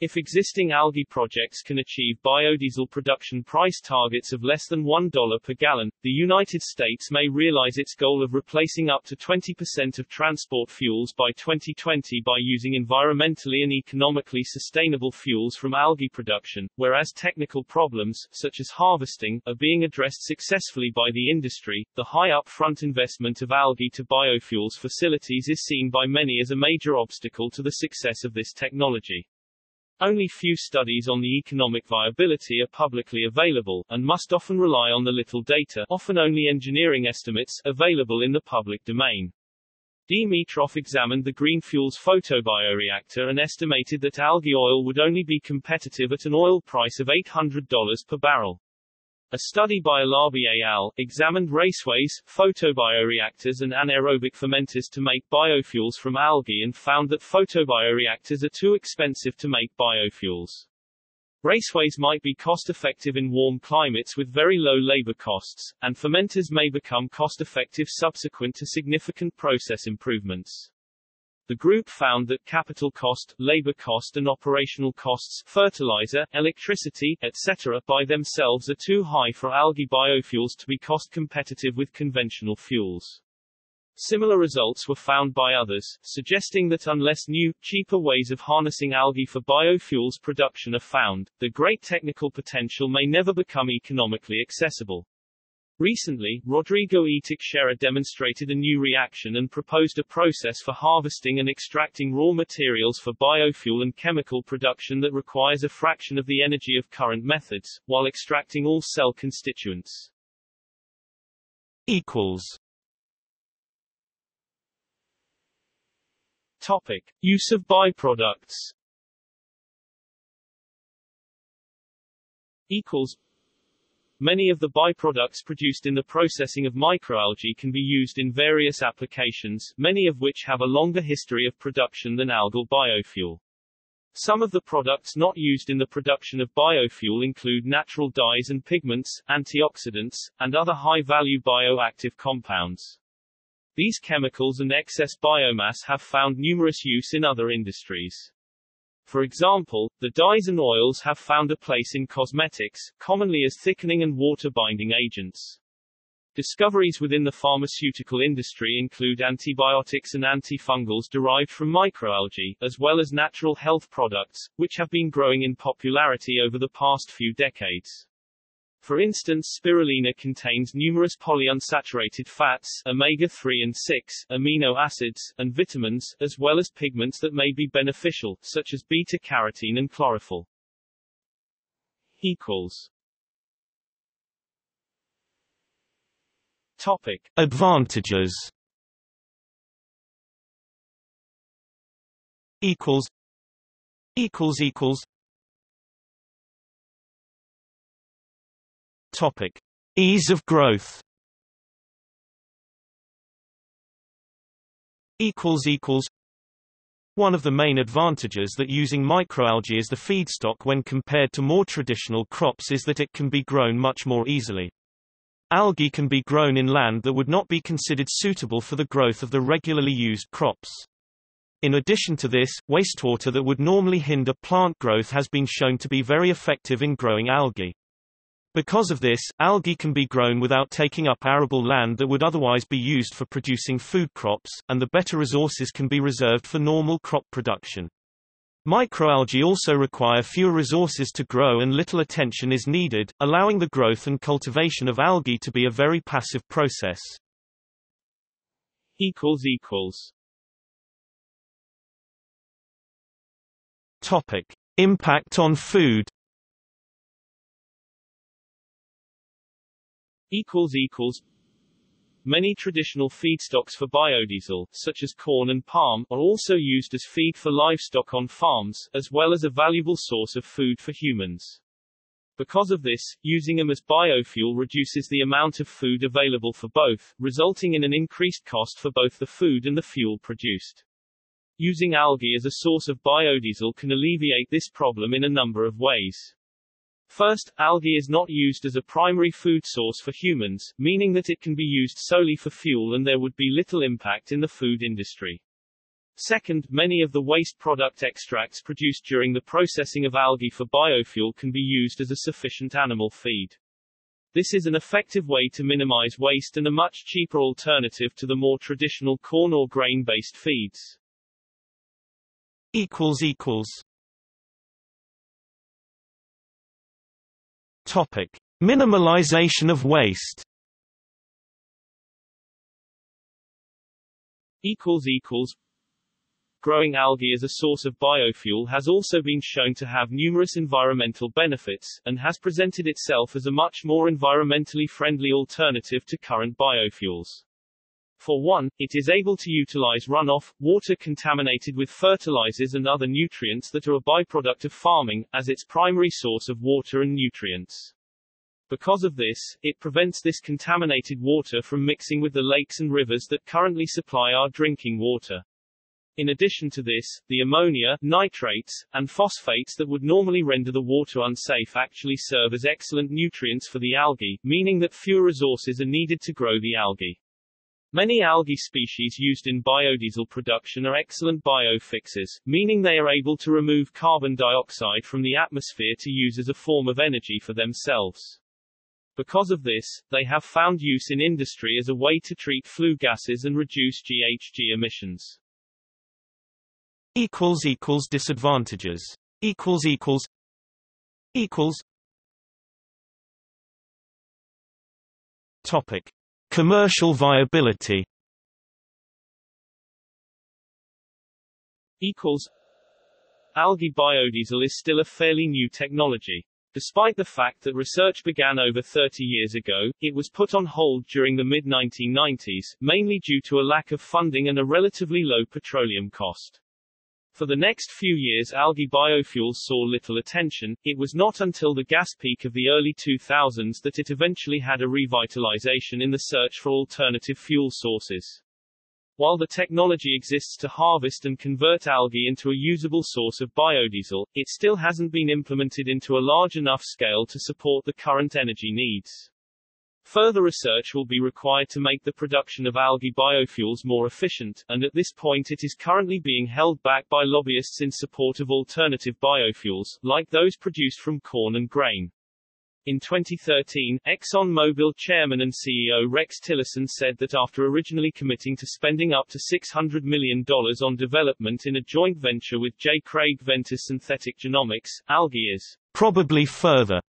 If existing algae projects can achieve biodiesel production price targets of less than $1 per gallon, the United States may realize its goal of replacing up to 20% of transport fuels by 2020 by using environmentally and economically sustainable fuels from algae production, whereas technical problems, such as harvesting, are being addressed successfully by the industry. The high upfront investment of algae to biofuels facilities is seen by many as a major obstacle to the success of this technology. Only few studies on the economic viability are publicly available, and must often rely on the little data often only engineering estimates available in the public domain. Dimitrov examined the Green Fuels photobioreactor and estimated that algae oil would only be competitive at an oil price of $800 per barrel. A study by Alabi et al. examined raceways, photobioreactors and anaerobic fermenters to make biofuels from algae and found that photobioreactors are too expensive to make biofuels. Raceways might be cost-effective in warm climates with very low labor costs, and fermenters may become cost-effective subsequent to significant process improvements. The group found that capital cost, labor cost and operational costs fertilizer, electricity, etc. by themselves are too high for algae biofuels to be cost competitive with conventional fuels. Similar results were found by others, suggesting that unless new, cheaper ways of harnessing algae for biofuels production are found, the great technical potential may never become economically accessible. Recently, Rodrigo E. Teixeira demonstrated a new reaction and proposed a process for harvesting and extracting raw materials for biofuel and chemical production that requires a fraction of the energy of current methods, while extracting all cell constituents. Equals. Topic. Use of byproducts Equals Many of the byproducts produced in the processing of microalgae can be used in various applications, many of which have a longer history of production than algal biofuel. Some of the products not used in the production of biofuel include natural dyes and pigments, antioxidants, and other high-value bioactive compounds. These chemicals and excess biomass have found numerous use in other industries. For example, the dyes and oils have found a place in cosmetics, commonly as thickening and water-binding agents. Discoveries within the pharmaceutical industry include antibiotics and antifungals derived from microalgae, as well as natural health products, which have been growing in popularity over the past few decades. For instance spirulina contains numerous polyunsaturated fats omega-3 and 6, amino acids, and vitamins, as well as pigments that may be beneficial, such as beta-carotene and chlorophyll. Topic. Advantages equals equals equals Topic Ease of growth equals equals one of the main advantages that using microalgae as the feedstock when compared to more traditional crops is that it can be grown much more easily. Algae can be grown in land that would not be considered suitable for the growth of the regularly used crops. In addition to this, wastewater that would normally hinder plant growth has been shown to be very effective in growing algae. Because of this, algae can be grown without taking up arable land that would otherwise be used for producing food crops, and the better resources can be reserved for normal crop production. Microalgae also require fewer resources to grow and little attention is needed, allowing the growth and cultivation of algae to be a very passive process. Topic: Impact on food equals equals Many traditional feedstocks for biodiesel, such as corn and palm, are also used as feed for livestock on farms, as well as a valuable source of food for humans. Because of this, using them as biofuel reduces the amount of food available for both, resulting in an increased cost for both the food and the fuel produced. Using algae as a source of biodiesel can alleviate this problem in a number of ways. First, algae is not used as a primary food source for humans, meaning that it can be used solely for fuel and there would be little impact in the food industry. Second, many of the waste product extracts produced during the processing of algae for biofuel can be used as a sufficient animal feed. This is an effective way to minimize waste and a much cheaper alternative to the more traditional corn or grain-based feeds. equals equals Topic: Minimalization of waste. equals equals Growing algae as a source of biofuel has also been shown to have numerous environmental benefits, and has presented itself as a much more environmentally friendly alternative to current biofuels. For one, it is able to utilize runoff, water contaminated with fertilizers and other nutrients that are a byproduct of farming, as its primary source of water and nutrients. Because of this, it prevents this contaminated water from mixing with the lakes and rivers that currently supply our drinking water. In addition to this, the ammonia, nitrates, and phosphates that would normally render the water unsafe actually serve as excellent nutrients for the algae, meaning that fewer resources are needed to grow the algae. Many algae species used in biodiesel production are excellent biofixes, meaning they are able to remove carbon dioxide from the atmosphere to use as a form of energy for themselves. Because of this, they have found use in industry as a way to treat flue gases and reduce GHG emissions. equals equals disadvantages equals equals equals Topic Commercial viability equals Algae biodiesel is still a fairly new technology. Despite the fact that research began over 30 years ago, it was put on hold during the mid-1990s, mainly due to a lack of funding and a relatively low petroleum cost. For the next few years algae biofuels saw little attention, it was not until the gas peak of the early 2000s that it eventually had a revitalization in the search for alternative fuel sources. While the technology exists to harvest and convert algae into a usable source of biodiesel, it still hasn't been implemented into a large enough scale to support the current energy needs. Further research will be required to make the production of algae biofuels more efficient, and at this point it is currently being held back by lobbyists in support of alternative biofuels, like those produced from corn and grain. In 2013, ExxonMobil chairman and CEO Rex Tillerson said that after originally committing to spending up to $600 million on development in a joint venture with J. Craig Venter's Synthetic Genomics, algae is probably further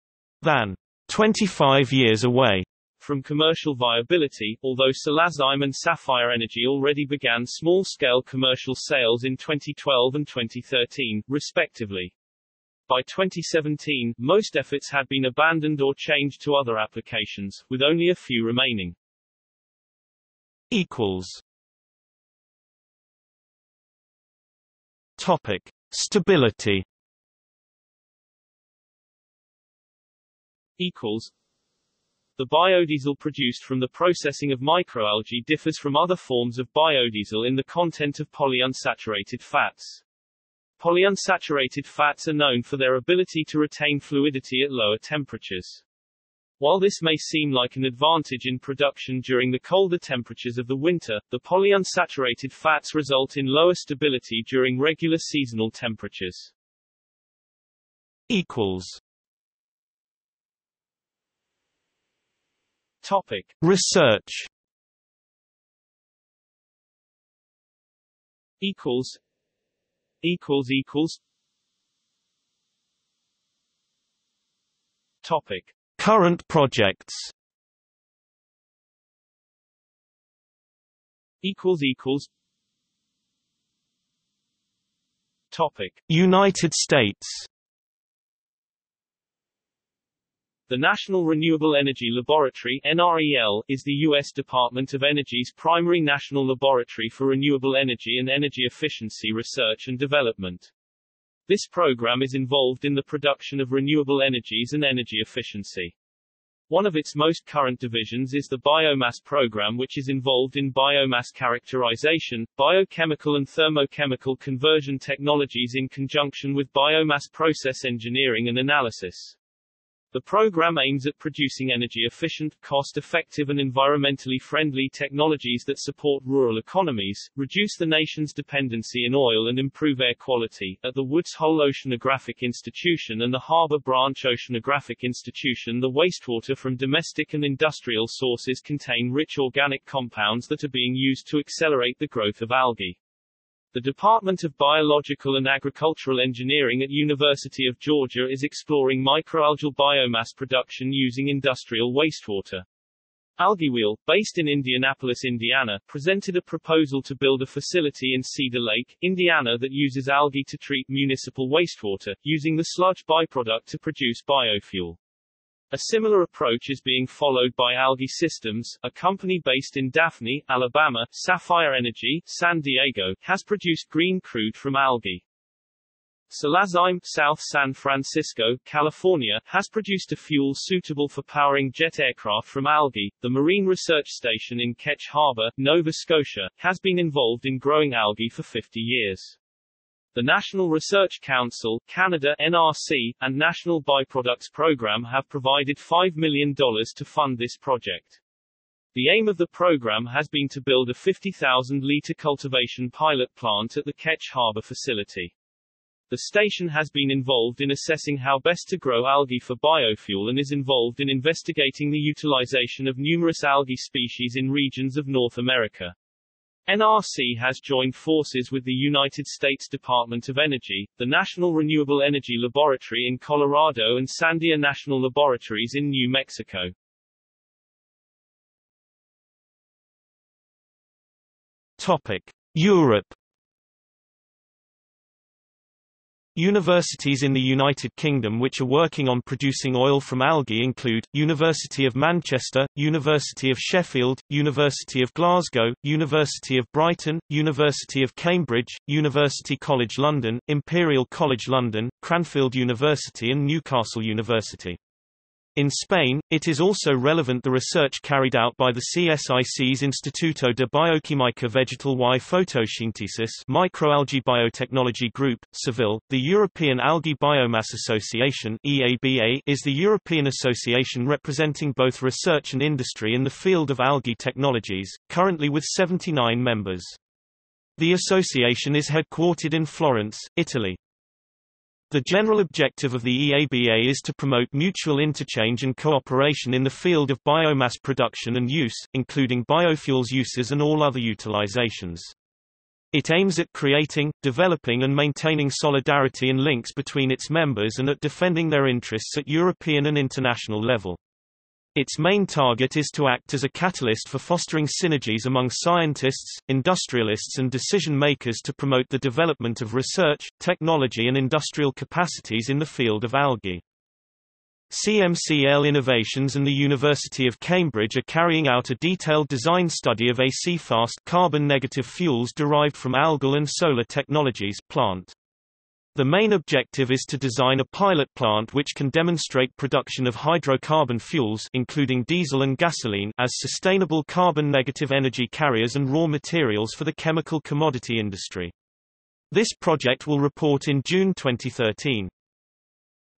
than 25 years away from commercial viability, although Solazyme and Sapphire Energy already began small-scale commercial sales in 2012 and 2013, respectively. By 2017, most efforts had been abandoned or changed to other applications, with only a few remaining. equals Topic: Stability equals the biodiesel produced from the processing of microalgae differs from other forms of biodiesel in the content of polyunsaturated fats. Polyunsaturated fats are known for their ability to retain fluidity at lower temperatures. While this may seem like an advantage in production during the colder temperatures of the winter, the polyunsaturated fats result in lower stability during regular seasonal temperatures. equals Topic. Research equals equals equals Topic. Current projects equals equals Topic. United States The National Renewable Energy Laboratory NREL, is the U.S. Department of Energy's primary national laboratory for renewable energy and energy efficiency research and development. This program is involved in the production of renewable energies and energy efficiency. One of its most current divisions is the biomass program which is involved in biomass characterization, biochemical and thermochemical conversion technologies in conjunction with biomass process engineering and analysis. The program aims at producing energy-efficient, cost-effective and environmentally friendly technologies that support rural economies, reduce the nation's dependency in oil and improve air quality. At the Woods Hole Oceanographic Institution and the Harbor Branch Oceanographic Institution the wastewater from domestic and industrial sources contain rich organic compounds that are being used to accelerate the growth of algae. The Department of Biological and Agricultural Engineering at University of Georgia is exploring microalgal biomass production using industrial wastewater. Algawheel, based in Indianapolis, Indiana, presented a proposal to build a facility in Cedar Lake, Indiana that uses algae to treat municipal wastewater, using the sludge byproduct to produce biofuel. A similar approach is being followed by Algae Systems, a company based in Daphne, Alabama. Sapphire Energy, San Diego, has produced green crude from algae. Solazyme, South San Francisco, California, has produced a fuel suitable for powering jet aircraft from algae. The Marine Research Station in Ketch Harbor, Nova Scotia, has been involved in growing algae for 50 years. The National Research Council, Canada NRC, and National Byproducts Program have provided $5 million to fund this project. The aim of the program has been to build a 50,000-litre cultivation pilot plant at the Ketch Harbor facility. The station has been involved in assessing how best to grow algae for biofuel and is involved in investigating the utilization of numerous algae species in regions of North America. NRC has joined forces with the United States Department of Energy, the National Renewable Energy Laboratory in Colorado and Sandia National Laboratories in New Mexico. Topic: Europe Universities in the United Kingdom which are working on producing oil from algae include, University of Manchester, University of Sheffield, University of Glasgow, University of Brighton, University of Cambridge, University College London, Imperial College London, Cranfield University and Newcastle University. In Spain, it is also relevant the research carried out by the CSIC's Instituto de Bioquímica Vegetal y Photosynthesis Microalgae Biotechnology Group, Seville. The European Algae Biomass Association EABA is the European association representing both research and industry in the field of algae technologies, currently with 79 members. The association is headquartered in Florence, Italy. The general objective of the EABA is to promote mutual interchange and cooperation in the field of biomass production and use, including biofuels uses and all other utilizations. It aims at creating, developing and maintaining solidarity and links between its members and at defending their interests at European and international level. Its main target is to act as a catalyst for fostering synergies among scientists, industrialists and decision-makers to promote the development of research, technology and industrial capacities in the field of algae. CMCL Innovations and the University of Cambridge are carrying out a detailed design study of a CFAST carbon-negative fuels derived from algal and solar technologies plant. The main objective is to design a pilot plant which can demonstrate production of hydrocarbon fuels including diesel and gasoline as sustainable carbon-negative energy carriers and raw materials for the chemical commodity industry. This project will report in June 2013.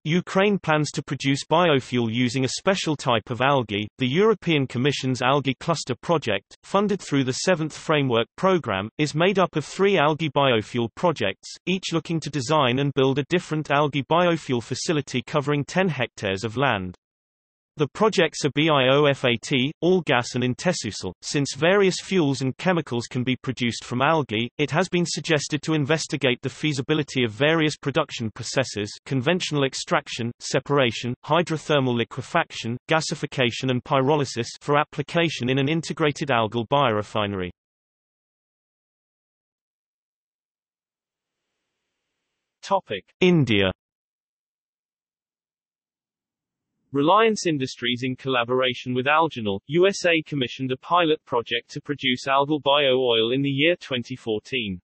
Ukraine plans to produce biofuel using a special type of algae. The European Commission's Algae Cluster project, funded through the Seventh Framework Programme, is made up of three algae biofuel projects, each looking to design and build a different algae biofuel facility covering 10 hectares of land. The projects are BIOFAT, Allgas and InteSusAl. Since various fuels and chemicals can be produced from algae, it has been suggested to investigate the feasibility of various production processes conventional extraction, separation, hydrothermal liquefaction, gasification and pyrolysis for application in an integrated algal biorefinery. Topic. India Reliance Industries in collaboration with Algenol, USA commissioned a pilot project to produce algal bio-oil in the year 2014.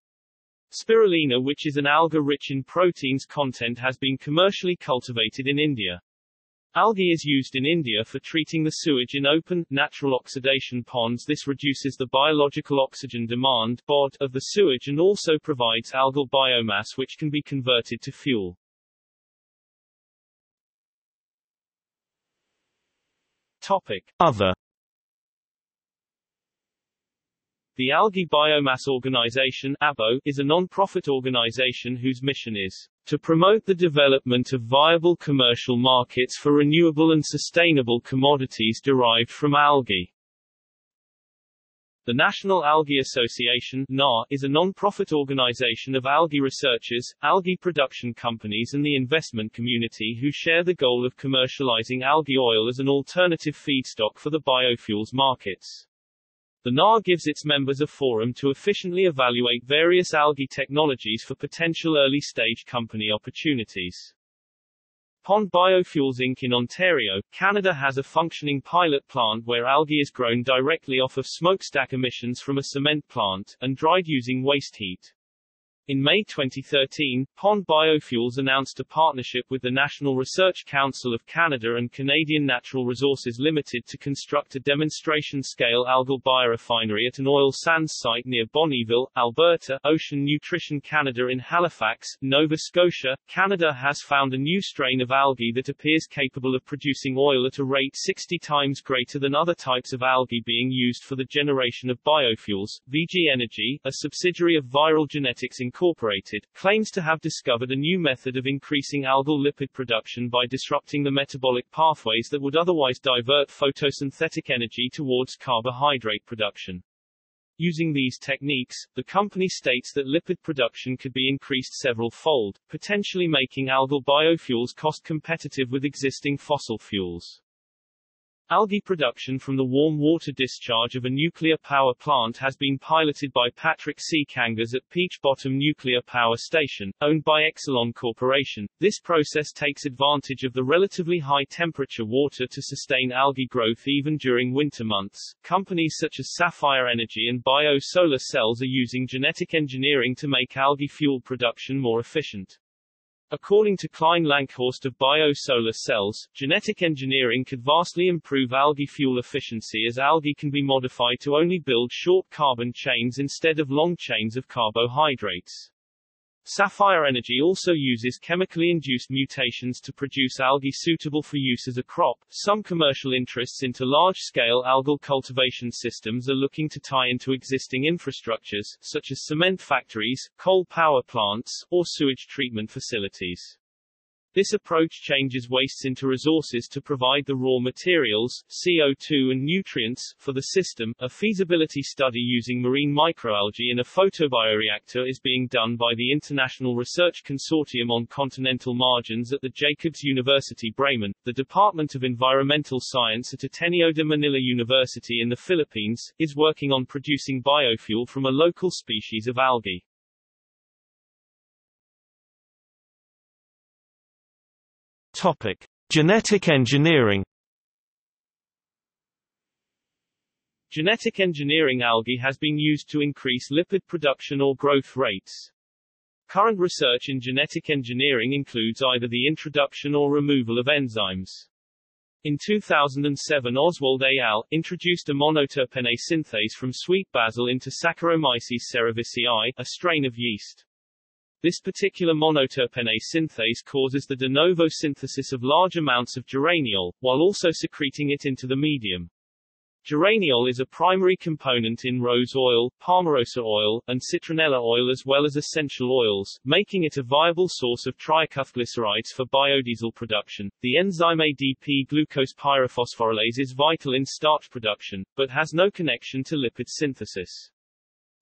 Spirulina which is an alga rich in proteins content has been commercially cultivated in India. Algae is used in India for treating the sewage in open, natural oxidation ponds this reduces the biological oxygen demand BOD, of the sewage and also provides algal biomass which can be converted to fuel. Topic. Other The Algae Biomass Organization ABO, is a non-profit organization whose mission is to promote the development of viable commercial markets for renewable and sustainable commodities derived from algae. The National Algae Association NAA, is a non-profit organization of algae researchers, algae production companies and the investment community who share the goal of commercializing algae oil as an alternative feedstock for the biofuels markets. The NAA gives its members a forum to efficiently evaluate various algae technologies for potential early-stage company opportunities. Pond Biofuels Inc. in Ontario, Canada has a functioning pilot plant where algae is grown directly off of smokestack emissions from a cement plant, and dried using waste heat. In May 2013, Pond Biofuels announced a partnership with the National Research Council of Canada and Canadian Natural Resources Limited to construct a demonstration-scale algal biorefinery at an oil sands site near Bonnyville, Alberta. Ocean Nutrition Canada in Halifax, Nova Scotia, Canada has found a new strain of algae that appears capable of producing oil at a rate 60 times greater than other types of algae being used for the generation of biofuels. VG Energy, a subsidiary of Viral Genetics in Incorporated, claims to have discovered a new method of increasing algal lipid production by disrupting the metabolic pathways that would otherwise divert photosynthetic energy towards carbohydrate production. Using these techniques, the company states that lipid production could be increased several-fold, potentially making algal biofuels cost competitive with existing fossil fuels. Algae production from the warm water discharge of a nuclear power plant has been piloted by Patrick C. Kangas at Peach Bottom Nuclear Power Station, owned by Exelon Corporation. This process takes advantage of the relatively high temperature water to sustain algae growth even during winter months. Companies such as Sapphire Energy and Bio Solar Cells are using genetic engineering to make algae fuel production more efficient. According to Klein Lankhorst of BioSolar Cells, genetic engineering could vastly improve algae fuel efficiency as algae can be modified to only build short carbon chains instead of long chains of carbohydrates. Sapphire Energy also uses chemically induced mutations to produce algae suitable for use as a crop. Some commercial interests into large-scale algal cultivation systems are looking to tie into existing infrastructures, such as cement factories, coal power plants, or sewage treatment facilities. This approach changes wastes into resources to provide the raw materials, CO2 and nutrients, for the system. A feasibility study using marine microalgae in a photobioreactor is being done by the International Research Consortium on Continental Margins at the Jacobs University Bremen, the Department of Environmental Science at Ateneo de Manila University in the Philippines, is working on producing biofuel from a local species of algae. Topic: Genetic engineering Genetic engineering algae has been used to increase lipid production or growth rates. Current research in genetic engineering includes either the introduction or removal of enzymes. In 2007 Oswald et al. introduced a monoterpene synthase from sweet basil into Saccharomyces cerevisiae, a strain of yeast. This particular monoterpene synthase causes the de novo synthesis of large amounts of geraniol, while also secreting it into the medium. Geraniol is a primary component in rose oil, palmarosa oil, and citronella oil as well as essential oils, making it a viable source of triacylglycerides for biodiesel production. The enzyme ADP glucose pyrophosphorylase is vital in starch production, but has no connection to lipid synthesis.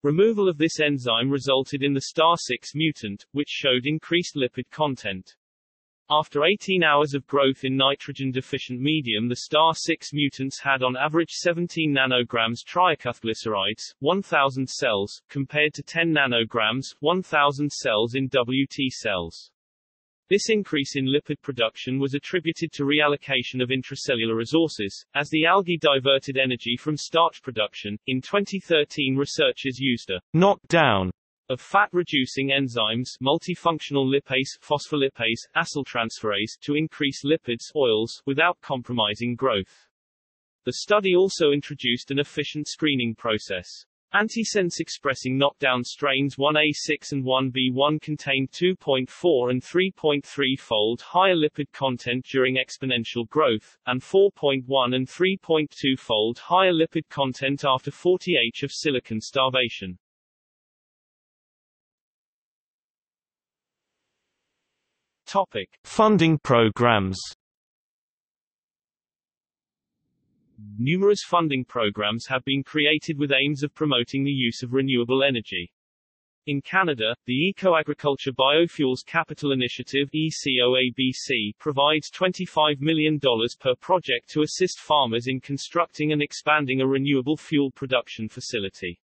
Removal of this enzyme resulted in the STAR6 mutant, which showed increased lipid content. After 18 hours of growth in nitrogen-deficient medium the STAR6 mutants had on average 17 nanograms triacylglycerides, 1000 cells, compared to 10 nanograms, 1000 cells in WT cells. This increase in lipid production was attributed to reallocation of intracellular resources, as the algae diverted energy from starch production. In 2013 researchers used a knockdown of fat-reducing enzymes multifunctional lipase, phospholipase, acyltransferase to increase lipids oils without compromising growth. The study also introduced an efficient screening process. Antisense expressing knockdown strains 1A6 and 1B1 contain 2.4 and 3.3 fold higher lipid content during exponential growth, and 4.1 and 3.2 fold higher lipid content after 40H of silicon starvation. Topic. Funding programs Numerous funding programs have been created with aims of promoting the use of renewable energy. In Canada, the Eco-Agriculture Biofuels Capital Initiative ECOABC provides $25 million per project to assist farmers in constructing and expanding a renewable fuel production facility.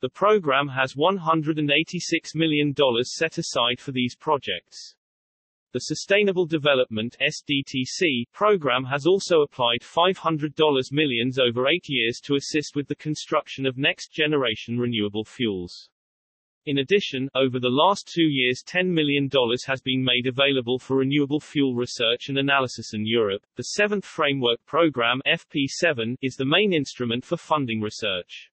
The program has $186 million set aside for these projects. The Sustainable Development SDTC program has also applied $500 millions over eight years to assist with the construction of next-generation renewable fuels. In addition, over the last two years $10 million has been made available for renewable fuel research and analysis in Europe. The Seventh Framework Program FP7 is the main instrument for funding research.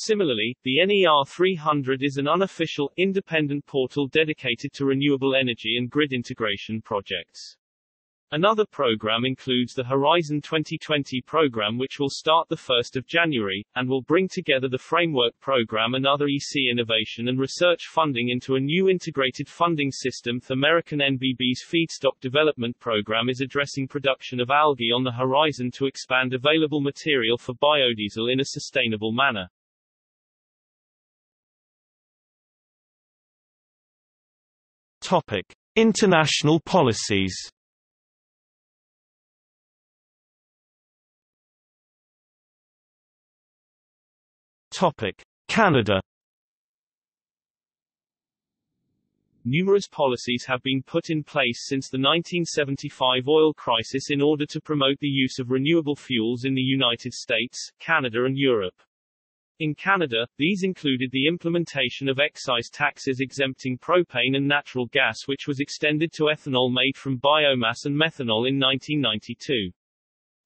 Similarly, the NER 300 is an unofficial, independent portal dedicated to renewable energy and grid integration projects. Another program includes the Horizon 2020 program which will start 1 January, and will bring together the Framework program and other EC innovation and research funding into a new integrated funding system. The American NBB's Feedstock Development Program is addressing production of algae on the horizon to expand available material for biodiesel in a sustainable manner. Topic: International policies. Topic: Canada. Numerous policies have been put in place since the 1975 oil crisis in order to promote the use of renewable fuels in the United States, Canada and Europe. In Canada, these included the implementation of excise taxes exempting propane and natural gas which was extended to ethanol made from biomass and methanol in 1992.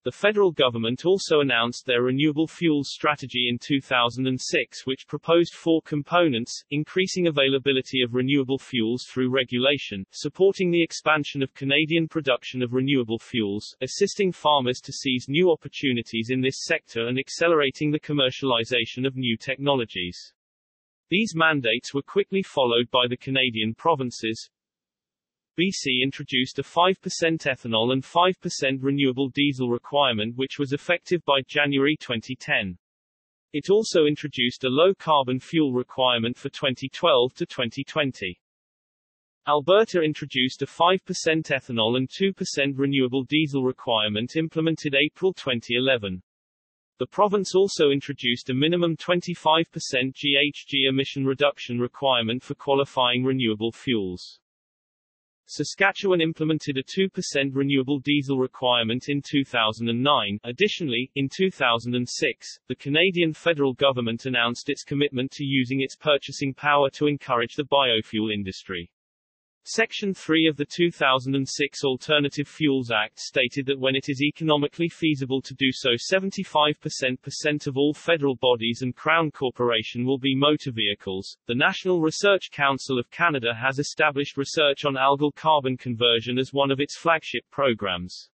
The federal government also announced their renewable fuels strategy in 2006 which proposed four components, increasing availability of renewable fuels through regulation, supporting the expansion of Canadian production of renewable fuels, assisting farmers to seize new opportunities in this sector and accelerating the commercialization of new technologies. These mandates were quickly followed by the Canadian provinces, BC introduced a 5% ethanol and 5% renewable diesel requirement which was effective by January 2010. It also introduced a low-carbon fuel requirement for 2012 to 2020. Alberta introduced a 5% ethanol and 2% renewable diesel requirement implemented April 2011. The province also introduced a minimum 25% GHG emission reduction requirement for qualifying renewable fuels. Saskatchewan implemented a 2% renewable diesel requirement in 2009. Additionally, in 2006, the Canadian federal government announced its commitment to using its purchasing power to encourage the biofuel industry. Section 3 of the 2006 Alternative Fuels Act stated that when it is economically feasible to do so 75% of all federal bodies and Crown Corporation will be motor vehicles. The National Research Council of Canada has established research on algal carbon conversion as one of its flagship programs.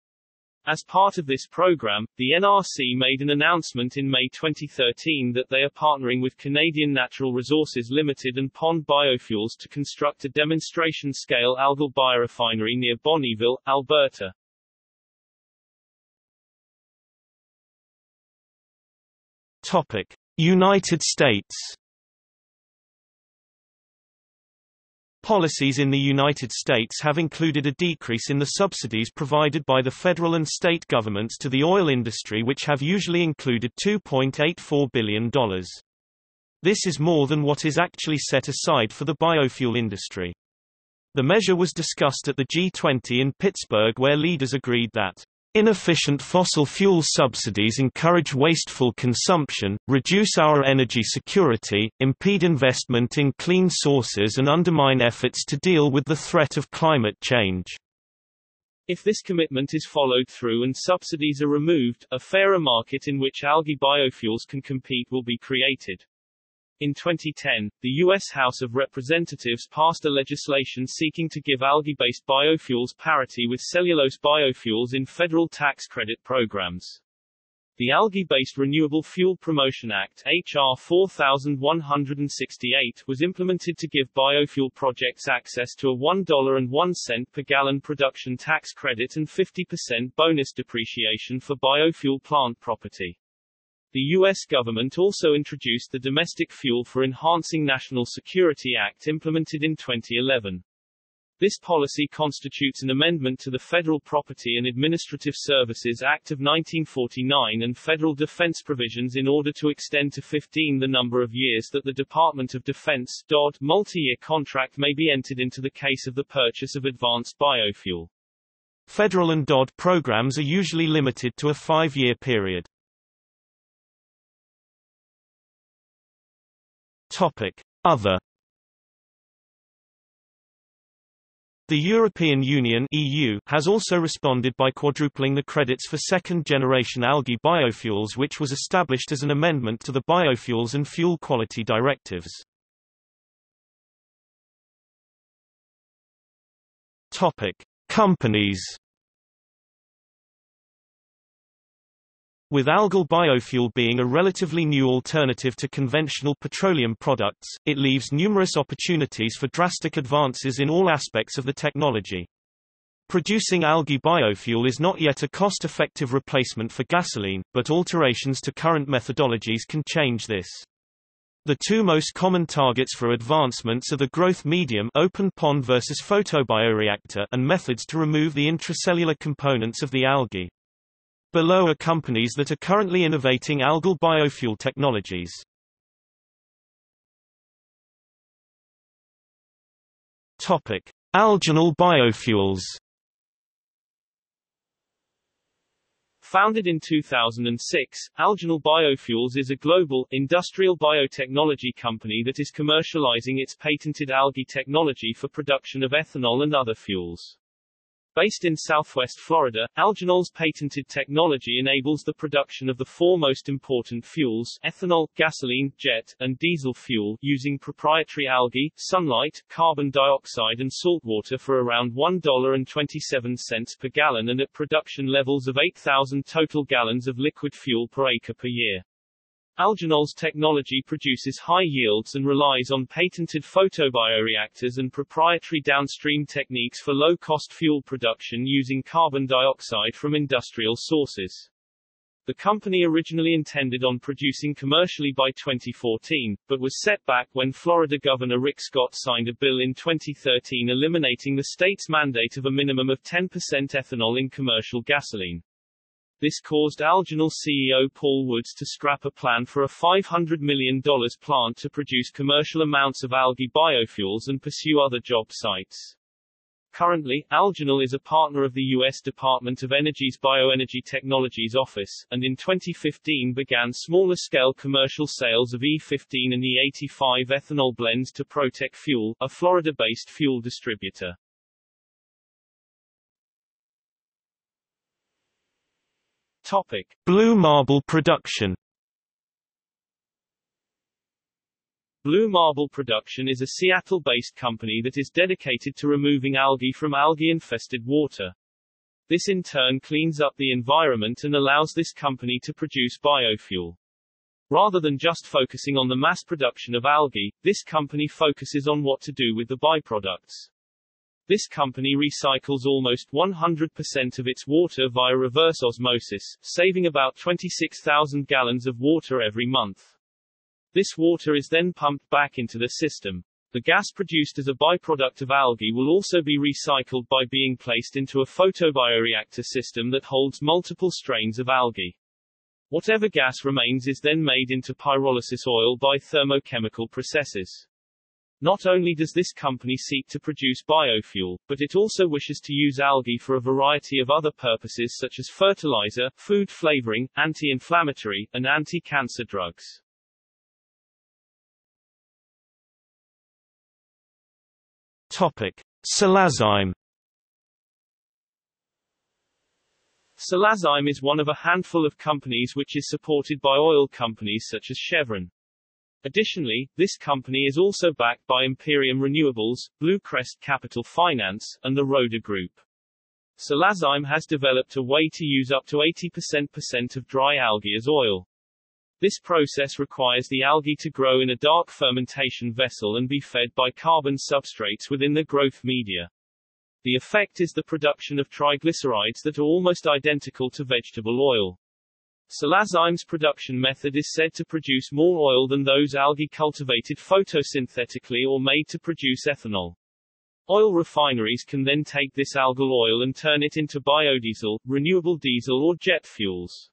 As part of this program, the NRC made an announcement in May 2013 that they are partnering with Canadian Natural Resources Limited and Pond Biofuels to construct a demonstration-scale algal biorefinery near Bonnyville, Alberta. Topic: United States Policies in the United States have included a decrease in the subsidies provided by the federal and state governments to the oil industry which have usually included $2.84 billion. This is more than what is actually set aside for the biofuel industry. The measure was discussed at the G20 in Pittsburgh where leaders agreed that Inefficient fossil fuel subsidies encourage wasteful consumption, reduce our energy security, impede investment in clean sources and undermine efforts to deal with the threat of climate change. If this commitment is followed through and subsidies are removed, a fairer market in which algae biofuels can compete will be created. In 2010, the U.S. House of Representatives passed a legislation seeking to give algae-based biofuels parity with cellulose biofuels in federal tax credit programs. The Algae-Based Renewable Fuel Promotion Act HR 4168 was implemented to give biofuel projects access to a $1.01 per gallon production tax credit and 50% bonus depreciation for biofuel plant property. The U.S. government also introduced the Domestic Fuel for Enhancing National Security Act implemented in 2011. This policy constitutes an amendment to the Federal Property and Administrative Services Act of 1949 and federal defense provisions in order to extend to 15 the number of years that the Department of Defense DOD multi-year contract may be entered into the case of the purchase of advanced biofuel. Federal and DOD programs are usually limited to a five-year period. Topic. Other The European Union EU has also responded by quadrupling the credits for second-generation algae biofuels which was established as an amendment to the Biofuels and Fuel Quality Directives. Companies With algal biofuel being a relatively new alternative to conventional petroleum products, it leaves numerous opportunities for drastic advances in all aspects of the technology. Producing algae biofuel is not yet a cost-effective replacement for gasoline, but alterations to current methodologies can change this. The two most common targets for advancements are the growth medium open pond versus photobioreactor and methods to remove the intracellular components of the algae. Below are companies that are currently innovating algal biofuel technologies. Topic: Algenol biofuels. Founded in 2006, Algenol Biofuels is a global, industrial biotechnology company that is commercializing its patented algae technology for production of ethanol and other fuels. Based in southwest Florida, Algenol's patented technology enables the production of the four most important fuels ethanol, gasoline, jet, and diesel fuel using proprietary algae, sunlight, carbon dioxide and saltwater for around $1.27 per gallon and at production levels of 8,000 total gallons of liquid fuel per acre per year. Algenol's technology produces high yields and relies on patented photobioreactors and proprietary downstream techniques for low-cost fuel production using carbon dioxide from industrial sources. The company originally intended on producing commercially by 2014, but was set back when Florida Governor Rick Scott signed a bill in 2013 eliminating the state's mandate of a minimum of 10% ethanol in commercial gasoline. This caused Algenol CEO Paul Woods to scrap a plan for a $500 million plant to produce commercial amounts of algae biofuels and pursue other job sites. Currently, Algenol is a partner of the U.S. Department of Energy's Bioenergy Technologies Office, and in 2015 began smaller-scale commercial sales of E15 and E85 ethanol blends to Protec Fuel, a Florida-based fuel distributor. Topic. Blue marble production Blue Marble Production is a Seattle-based company that is dedicated to removing algae from algae-infested water. This in turn cleans up the environment and allows this company to produce biofuel. Rather than just focusing on the mass production of algae, this company focuses on what to do with the byproducts. This company recycles almost 100% of its water via reverse osmosis, saving about 26,000 gallons of water every month. This water is then pumped back into the system. The gas produced as a byproduct of algae will also be recycled by being placed into a photobioreactor system that holds multiple strains of algae. Whatever gas remains is then made into pyrolysis oil by thermochemical processes. Not only does this company seek to produce biofuel, but it also wishes to use algae for a variety of other purposes such as fertilizer, food flavoring, anti-inflammatory, and anti-cancer drugs. Topic: Solazyme. Solazyme is one of a handful of companies which is supported by oil companies such as Chevron. Additionally, this company is also backed by Imperium Renewables, Blue Crest Capital Finance, and the Roda Group. Solazyme has developed a way to use up to 80% of dry algae as oil. This process requires the algae to grow in a dark fermentation vessel and be fed by carbon substrates within the growth media. The effect is the production of triglycerides that are almost identical to vegetable oil. Solazyme's production method is said to produce more oil than those algae cultivated photosynthetically or made to produce ethanol. Oil refineries can then take this algal oil and turn it into biodiesel, renewable diesel or jet fuels.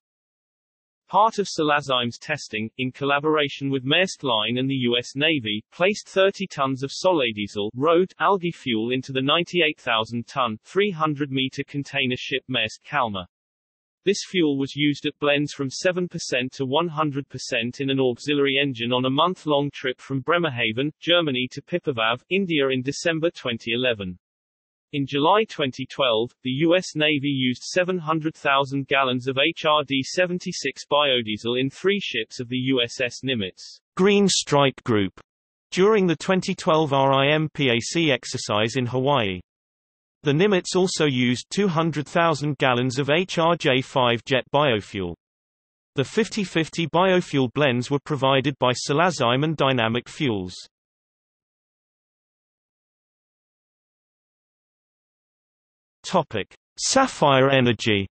Part of Solazyme's testing, in collaboration with Maersk Line and the U.S. Navy, placed 30 tons of soladiesel road algae fuel into the 98,000-ton, 300-meter container ship Maersk Kalmar. This fuel was used at blends from 7% to 100% in an auxiliary engine on a month-long trip from Bremerhaven, Germany to Pipavav, India in December 2011. In July 2012, the U.S. Navy used 700,000 gallons of HRD-76 biodiesel in three ships of the USS Nimitz Green Strike Group during the 2012 RIMPAC exercise in Hawaii. The Nimitz also used 200,000 gallons of HRJ-5 jet biofuel. The 50-50 biofuel blends were provided by Solazyme and Dynamic Fuels. Topic: Sapphire Energy.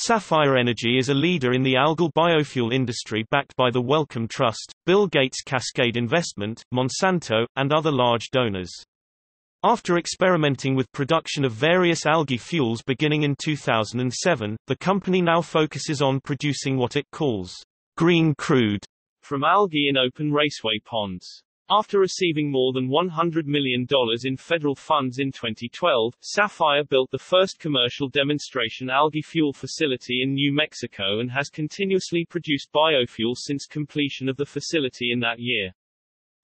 Sapphire Energy is a leader in the algal biofuel industry backed by the Wellcome Trust, Bill Gates Cascade Investment, Monsanto, and other large donors. After experimenting with production of various algae fuels beginning in 2007, the company now focuses on producing what it calls green crude from algae in open raceway ponds. After receiving more than $100 million in federal funds in 2012, Sapphire built the first commercial demonstration algae fuel facility in New Mexico and has continuously produced biofuel since completion of the facility in that year.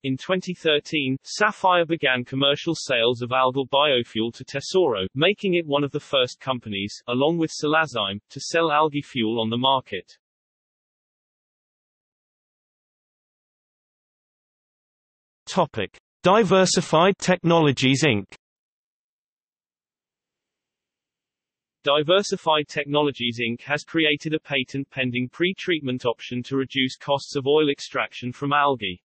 In 2013, Sapphire began commercial sales of algal biofuel to Tesoro, making it one of the first companies, along with Solazyme, to sell algae fuel on the market. Topic: Diversified Technologies Inc. Diversified Technologies Inc. has created a patent-pending pre-treatment option to reduce costs of oil extraction from algae.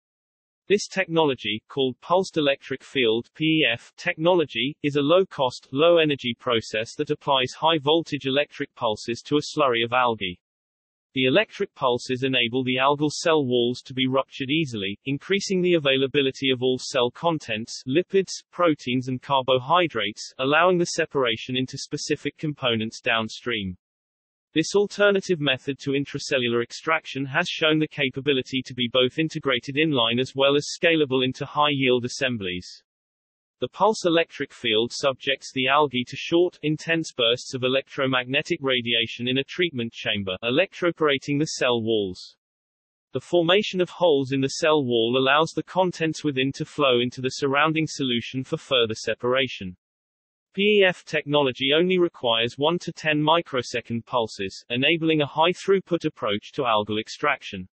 This technology, called Pulsed Electric Field PEF technology, is a low-cost, low-energy process that applies high-voltage electric pulses to a slurry of algae. The electric pulses enable the algal cell walls to be ruptured easily, increasing the availability of all cell contents lipids, proteins and carbohydrates, allowing the separation into specific components downstream. This alternative method to intracellular extraction has shown the capability to be both integrated inline as well as scalable into high-yield assemblies. The pulse electric field subjects the algae to short, intense bursts of electromagnetic radiation in a treatment chamber, electroporating the cell walls. The formation of holes in the cell wall allows the contents within to flow into the surrounding solution for further separation. PEF technology only requires 1 to 10 microsecond pulses, enabling a high-throughput approach to algal extraction.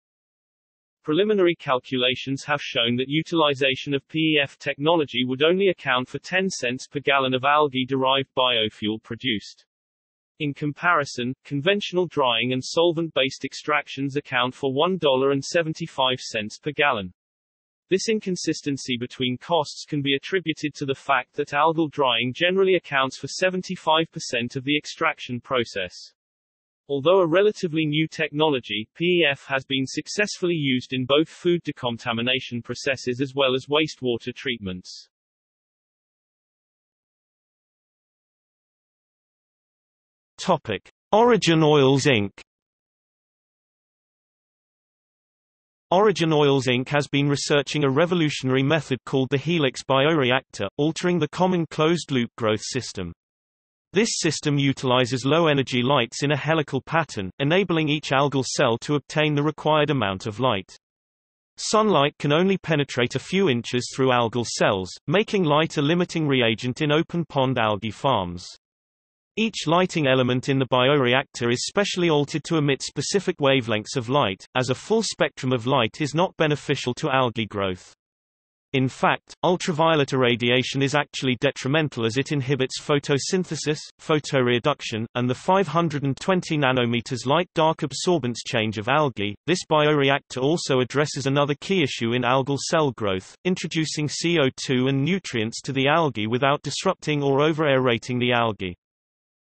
Preliminary calculations have shown that utilization of PEF technology would only account for 10 cents per gallon of algae-derived biofuel produced. In comparison, conventional drying and solvent-based extractions account for $1.75 per gallon. This inconsistency between costs can be attributed to the fact that algal drying generally accounts for 75% of the extraction process. Although a relatively new technology, PEF has been successfully used in both food decontamination processes as well as wastewater treatments. Topic: Origin Oils Inc. Origin Oils Inc. has been researching a revolutionary method called the Helix bioreactor, altering the common closed-loop growth system. This system utilizes low-energy lights in a helical pattern, enabling each algal cell to obtain the required amount of light. Sunlight can only penetrate a few inches through algal cells, making light a limiting reagent in open pond algae farms. Each lighting element in the bioreactor is specially altered to emit specific wavelengths of light, as a full spectrum of light is not beneficial to algae growth. In fact, ultraviolet irradiation is actually detrimental as it inhibits photosynthesis, photoreduction, and the 520 nanometers light-dark absorbance change of algae. This bioreactor also addresses another key issue in algal cell growth, introducing CO2 and nutrients to the algae without disrupting or over-aerating the algae.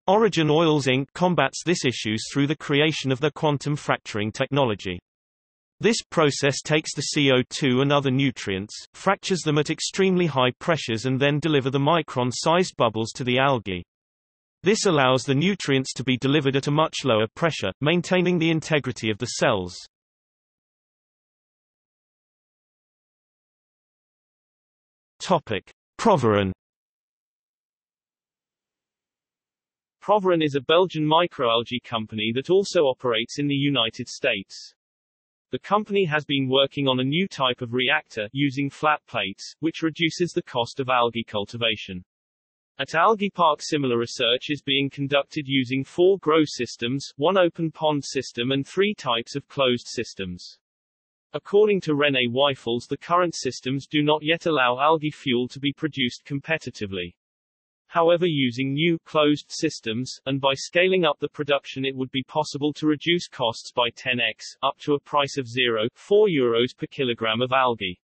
Origin Oils Inc. combats this issues through the creation of the quantum fracturing technology. This process takes the CO2 and other nutrients, fractures them at extremely high pressures and then deliver the micron-sized bubbles to the algae. This allows the nutrients to be delivered at a much lower pressure, maintaining the integrity of the cells. Topic: Proviron Proviron is a Belgian microalgae company that also operates in the United States. The company has been working on a new type of reactor, using flat plates, which reduces the cost of algae cultivation. At AlgaePARC similar research is being conducted using four grow systems, one open pond system and three types of closed systems. According to René Wijffels the current systems do not yet allow algae fuel to be produced competitively. However using new, closed systems, and by scaling up the production it would be possible to reduce costs by 10x, up to a price of 0, 4 euros per kilogram of algae.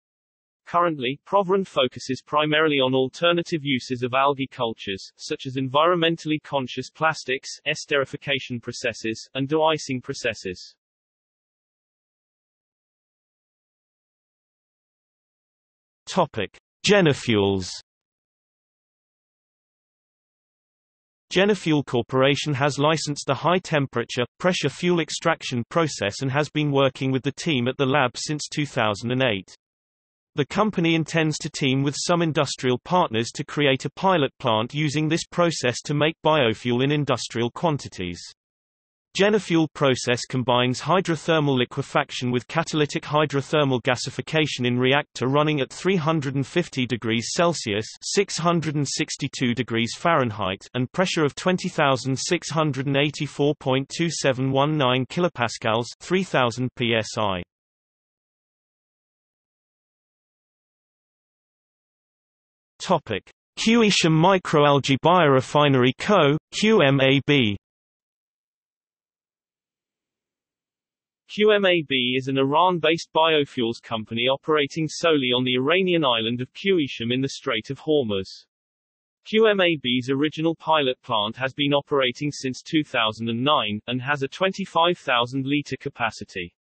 Currently, Proviron focuses primarily on alternative uses of algae cultures, such as environmentally conscious plastics, esterification processes, and de-icing processes. Topic: Genifuels Genifuel Corporation has licensed the high-temperature, pressure fuel extraction process and has been working with the team at the lab since 2008. The company intends to team with some industrial partners to create a pilot plant using this process to make biofuel in industrial quantities. Genifuel process combines hydrothermal liquefaction with catalytic hydrothermal gasification in reactor running at 350 degrees Celsius (662 degrees Fahrenheit) and pressure of 20,684.2719 kilopascals (3000 psi). Topic: Qeshm Microalgae Biorefinery Co. QMAB QMAB is an Iran-based biofuels company operating solely on the Iranian island of Qeshm in the Strait of Hormuz. QMAB's original pilot plant has been operating since 2009, and has a 25,000-litre capacity.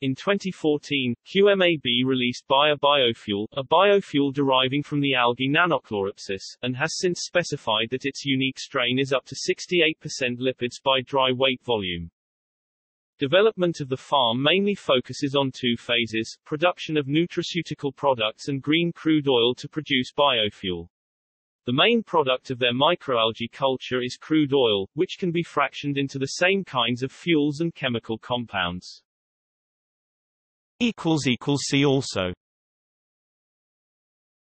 In 2014, QMAB released Bio Biofuel, a biofuel deriving from the algae Nannochloropsis, and has since specified that its unique strain is up to 68% lipids by dry weight volume. Development of the farm mainly focuses on two phases, production of nutraceutical products and green crude oil to produce biofuel. The main product of their microalgae culture is crude oil, which can be fractioned into the same kinds of fuels and chemical compounds. See also